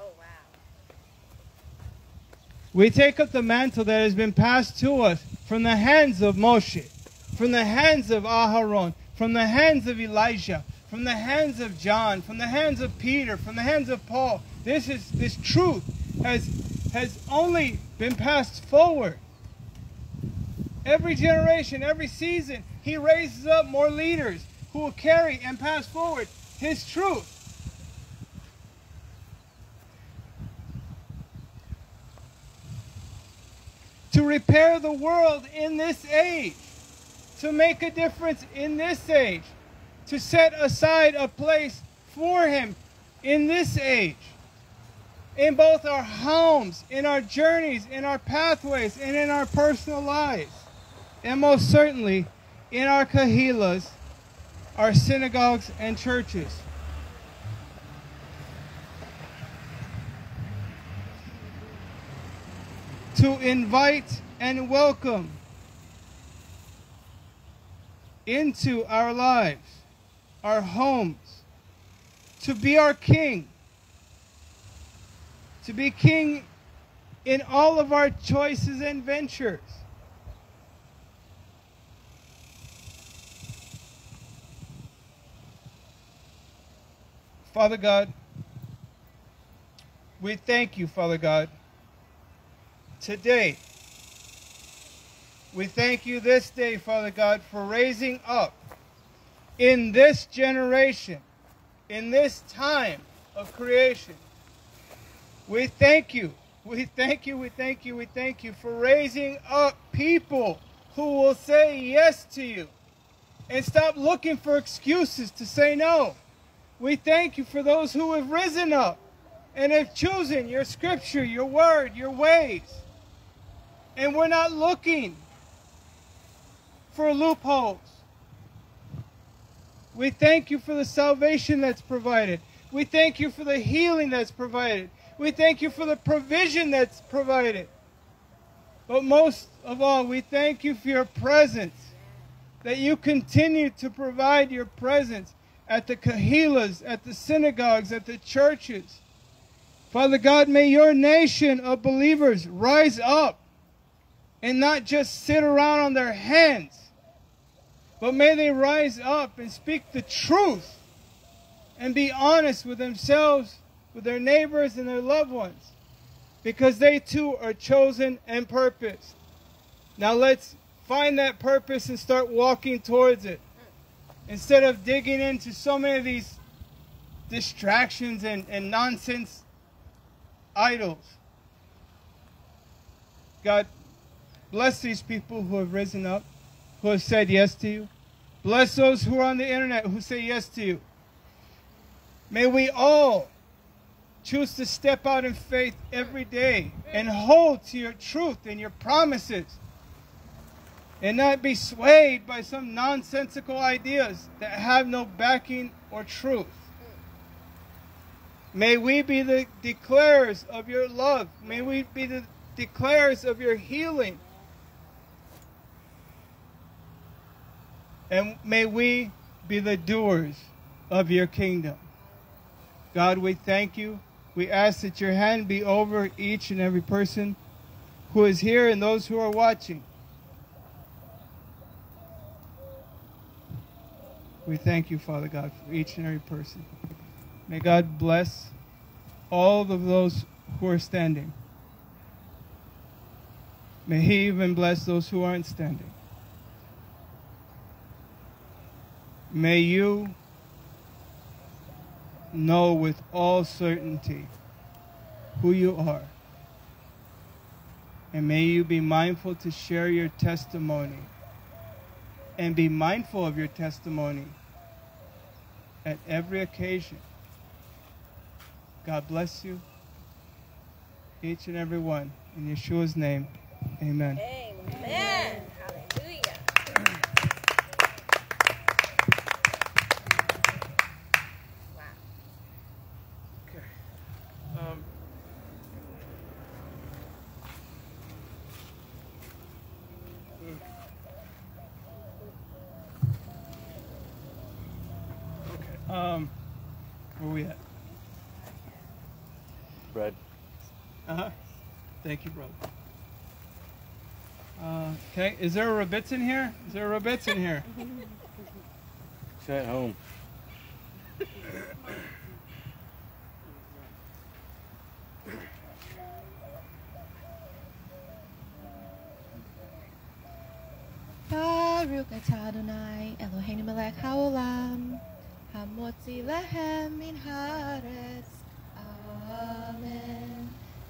we take up the mantle that has been passed to us from the hands of Moshe, from the hands of Aharon, from the hands of Elijah, from the hands of John, from the hands of Peter, from the hands of Paul. This is this truth has has only been passed forward. Every generation, every season, he raises up more leaders who will carry and pass forward his truth. To repair the world in this age, to make a difference in this age, to set aside a place for him in this age. in both our homes, in our journeys, in our pathways, and in our personal lives. And most certainly in our kahilas, our synagogues and churches. To invite and welcome into our lives, our homes, to be our king, to be king in all of our choices and ventures. Father God, we thank you, Father God, today. We thank you this day, Father God, for raising up in this generation, in this time of creation. We thank you. We thank you. We thank you. We thank you for raising up people who will say yes to you and stop looking for excuses to say no. We thank you for those who have risen up and have chosen your scripture, your word, your ways. And we're not looking for loopholes. We thank you for the salvation that's provided. We thank you for the healing that's provided. We thank you for the provision that's provided. But most of all, we thank you for your presence, that you continue to provide your presence at the kahilas, at the synagogues, at the churches. Father God, may your nation of believers rise up and not just sit around on their hands, but may they rise up and speak the truth and be honest with themselves, with their neighbors, and their loved ones, because they too are chosen and purposed. Now let's find that purpose and start walking towards it instead of digging into so many of these distractions and, and nonsense idols. God, bless these people who have risen up, who have said yes to you. Bless those who are on the internet who say yes to you. May we all choose to step out in faith every day and hold to your truth and your promises and not be swayed by some nonsensical ideas that have no backing or truth. May we be the declarers of your love. May we be the declarers of your healing. And may we be the doers of your kingdom. God, we thank you. We ask that your hand be over each and every person who is here and those who are watching. We thank you, Father God, for each and every person. May God bless all of those who are standing. May He even bless those who aren't standing. May you know with all certainty who you are. And may you be mindful to share your testimony and be mindful of your testimony at every occasion. God bless you, each and every one. In Yeshua's name, amen. Amen. Hallelujah. Um, okay. Um, where we at? Bread. Uh huh. Thank you, brother. Uh, okay. Is there a Rabitz in here? Is there a Rabitz in here? She's at home. Baruch atah Adonai Eloheinu melech haolam hamotzi lehem min haaretz. Amen.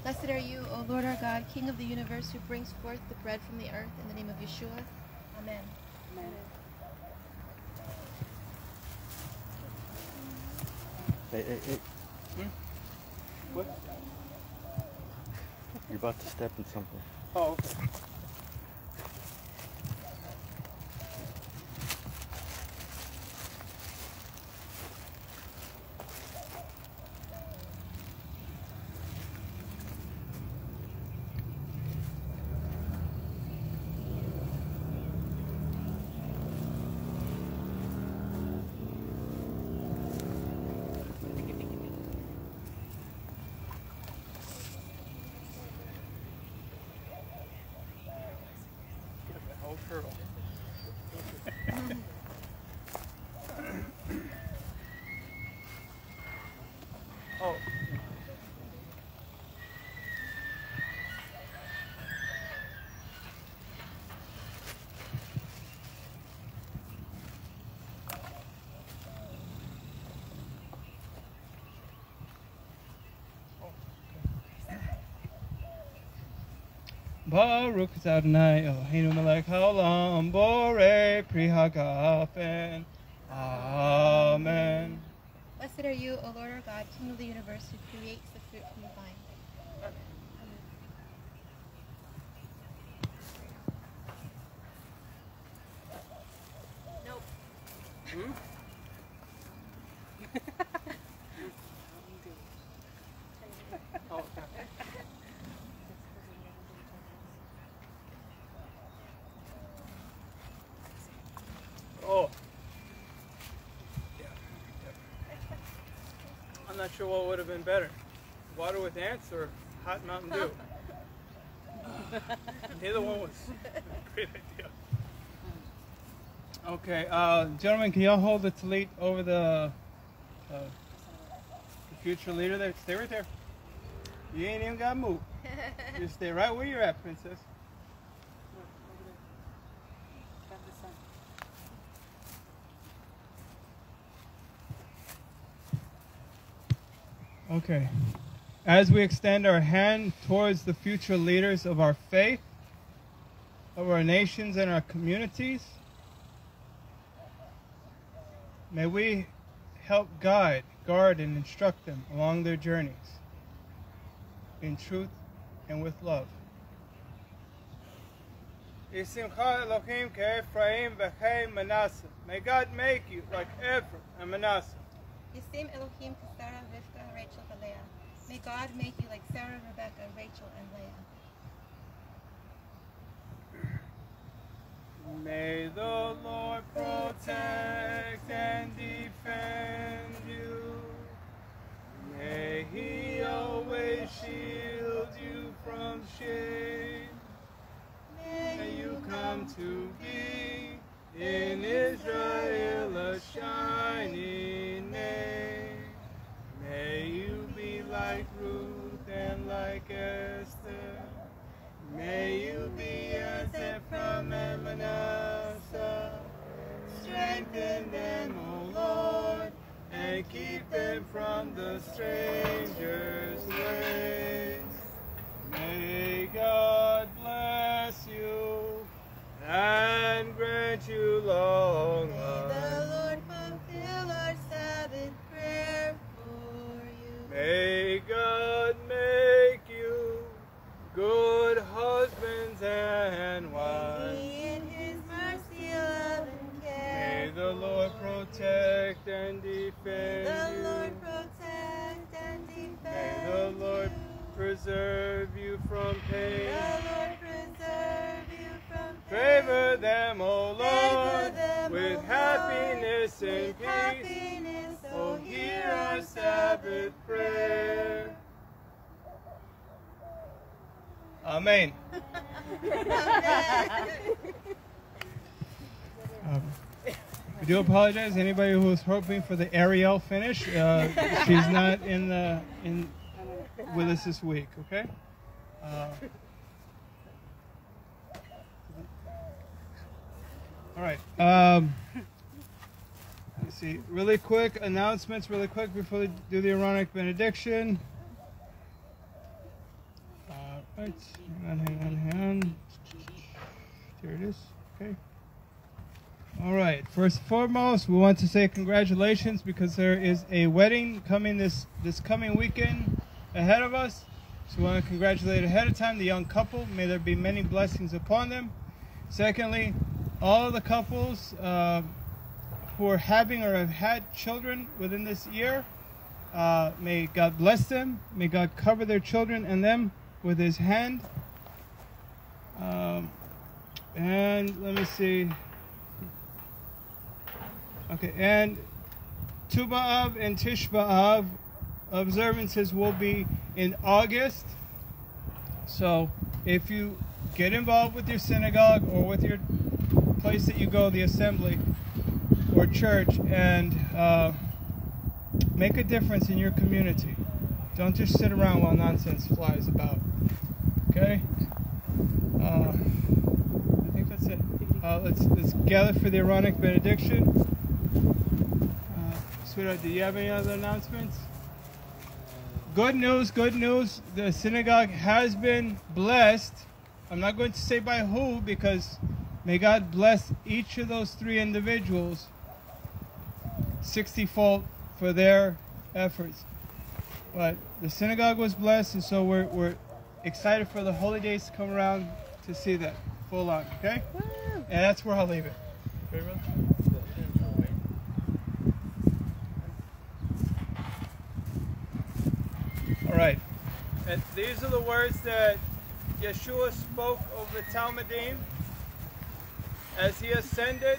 Blessed are you, O Lord our God, King of the universe, who brings forth the bread from the earth in the name of Yeshua. Amen. Amen. Hey, hey, hey. Hmm? What? You're about to step in something. Oh, okay. whole turtle. oh. Baruch Adonai Eloheinu melech haolam pri hagafen. Amen. Blessed are you, O Lord our God, King of the universe, who creates the fruit from the vine. Nope. Hmm? Oh, okay. Oh. I'm not sure what would have been better. Water with ants or hot Mountain Dew? Neither one was a great idea. Okay, uh, gentlemen, can y'all hold the tallit over the, uh, the future leader there? Stay right there. You ain't even got to move. Just stay right where you're at, princess. Okay. As we extend our hand towards the future leaders of our faith, of our nations and our communities, may we help guide, guard, and instruct them along their journeys in truth and with love. Yisimcha Elohim Ephraim v'chei Manasseh. May God make you like Ephraim and Manasseh. Yisim Elohim to Sarah, Rivka, Rachel, and Leah. May God make you like Sarah, Rebecca, Rachel, and Leah. May the Lord protect and defend you. May He always shield you from shame. May you come to be in Israel a shining like Ruth and like Esther. May you be as Ephraim and Manasseh. Strengthen them, O Lord, and keep them from the stranger's ways. May God bless you and grant you long life. May the Lord fulfill our Sabbath prayer for you. May God make you good husbands and wives. He in His mercy, love, and care. May the Lord protect and May defend the. Lord protect and defend May the Lord preserve you from May pain. the Lord preserve you from Favor them, O Lord, them, O with Lord, happiness and with peace. happiness. Oh, hear our Sabbath prayer. Amen. Um, we do apologize. Anybody who was hoping for the Ariel finish, uh, she's not in the in with us this week. Okay. Uh, all right. Um, let's see. Really quick announcements. Really quick before we do the Aaronic benediction. All right. Hang on. Hang on. Hang on. There it is. Okay. All right. First and foremost, we want to say congratulations because there is a wedding coming this this coming weekend ahead of us. So we want to congratulate ahead of time the young couple. May there be many blessings upon them. Secondly, all the couples uh, who are having or have had children within this year, uh, may God bless them. May God cover their children and them with His hand. Um, and let me see. Okay, and Tu B'Av and Tisha B'Av observances will be in August. So if you get involved with your synagogue or with your place that you go, the assembly or church, and uh, make a difference in your community. Don't just sit around while nonsense flies about. Okay? Uh, I think that's it. Uh, let's let's gather for the Aaronic benediction. Uh, sweetheart, do you have any other announcements? Good news, good news. The synagogue has been blessed. I'm not going to say by who because may God bless each of those three individuals 60 fold for their efforts. But the synagogue was blessed, and so we're, we're excited for the holy days to come around to see that full on, okay? And that's where I'll leave it. Okay. All right. And these are the words that Yeshua spoke over the talmidim as he ascended.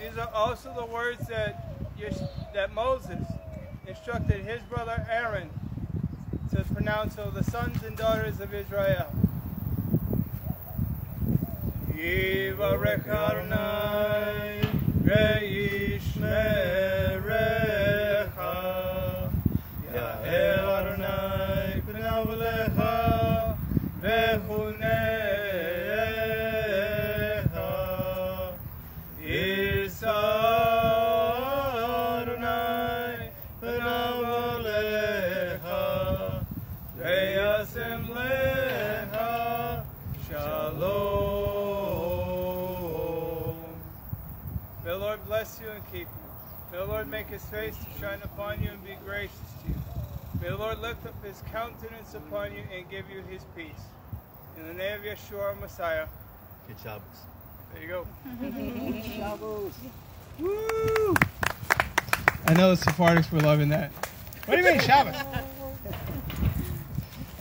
These are also the words that Yesh- that Moses instructed his brother Aaron to pronounce over the sons and daughters of Israel. Yivarech elecha ve'hunecha bless you and keep you. May the Lord make his face to shine upon you and be gracious to you. May the Lord lift up his countenance upon you and give you his peace. In the name of Yeshua our Messiah. Good Shabbos. There you go. Shabbos. Woo! I know the Sephardics were loving that. What do you mean, Shabbos?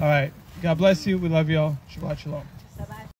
All right. God bless you. We love you all. Shabbat shalom.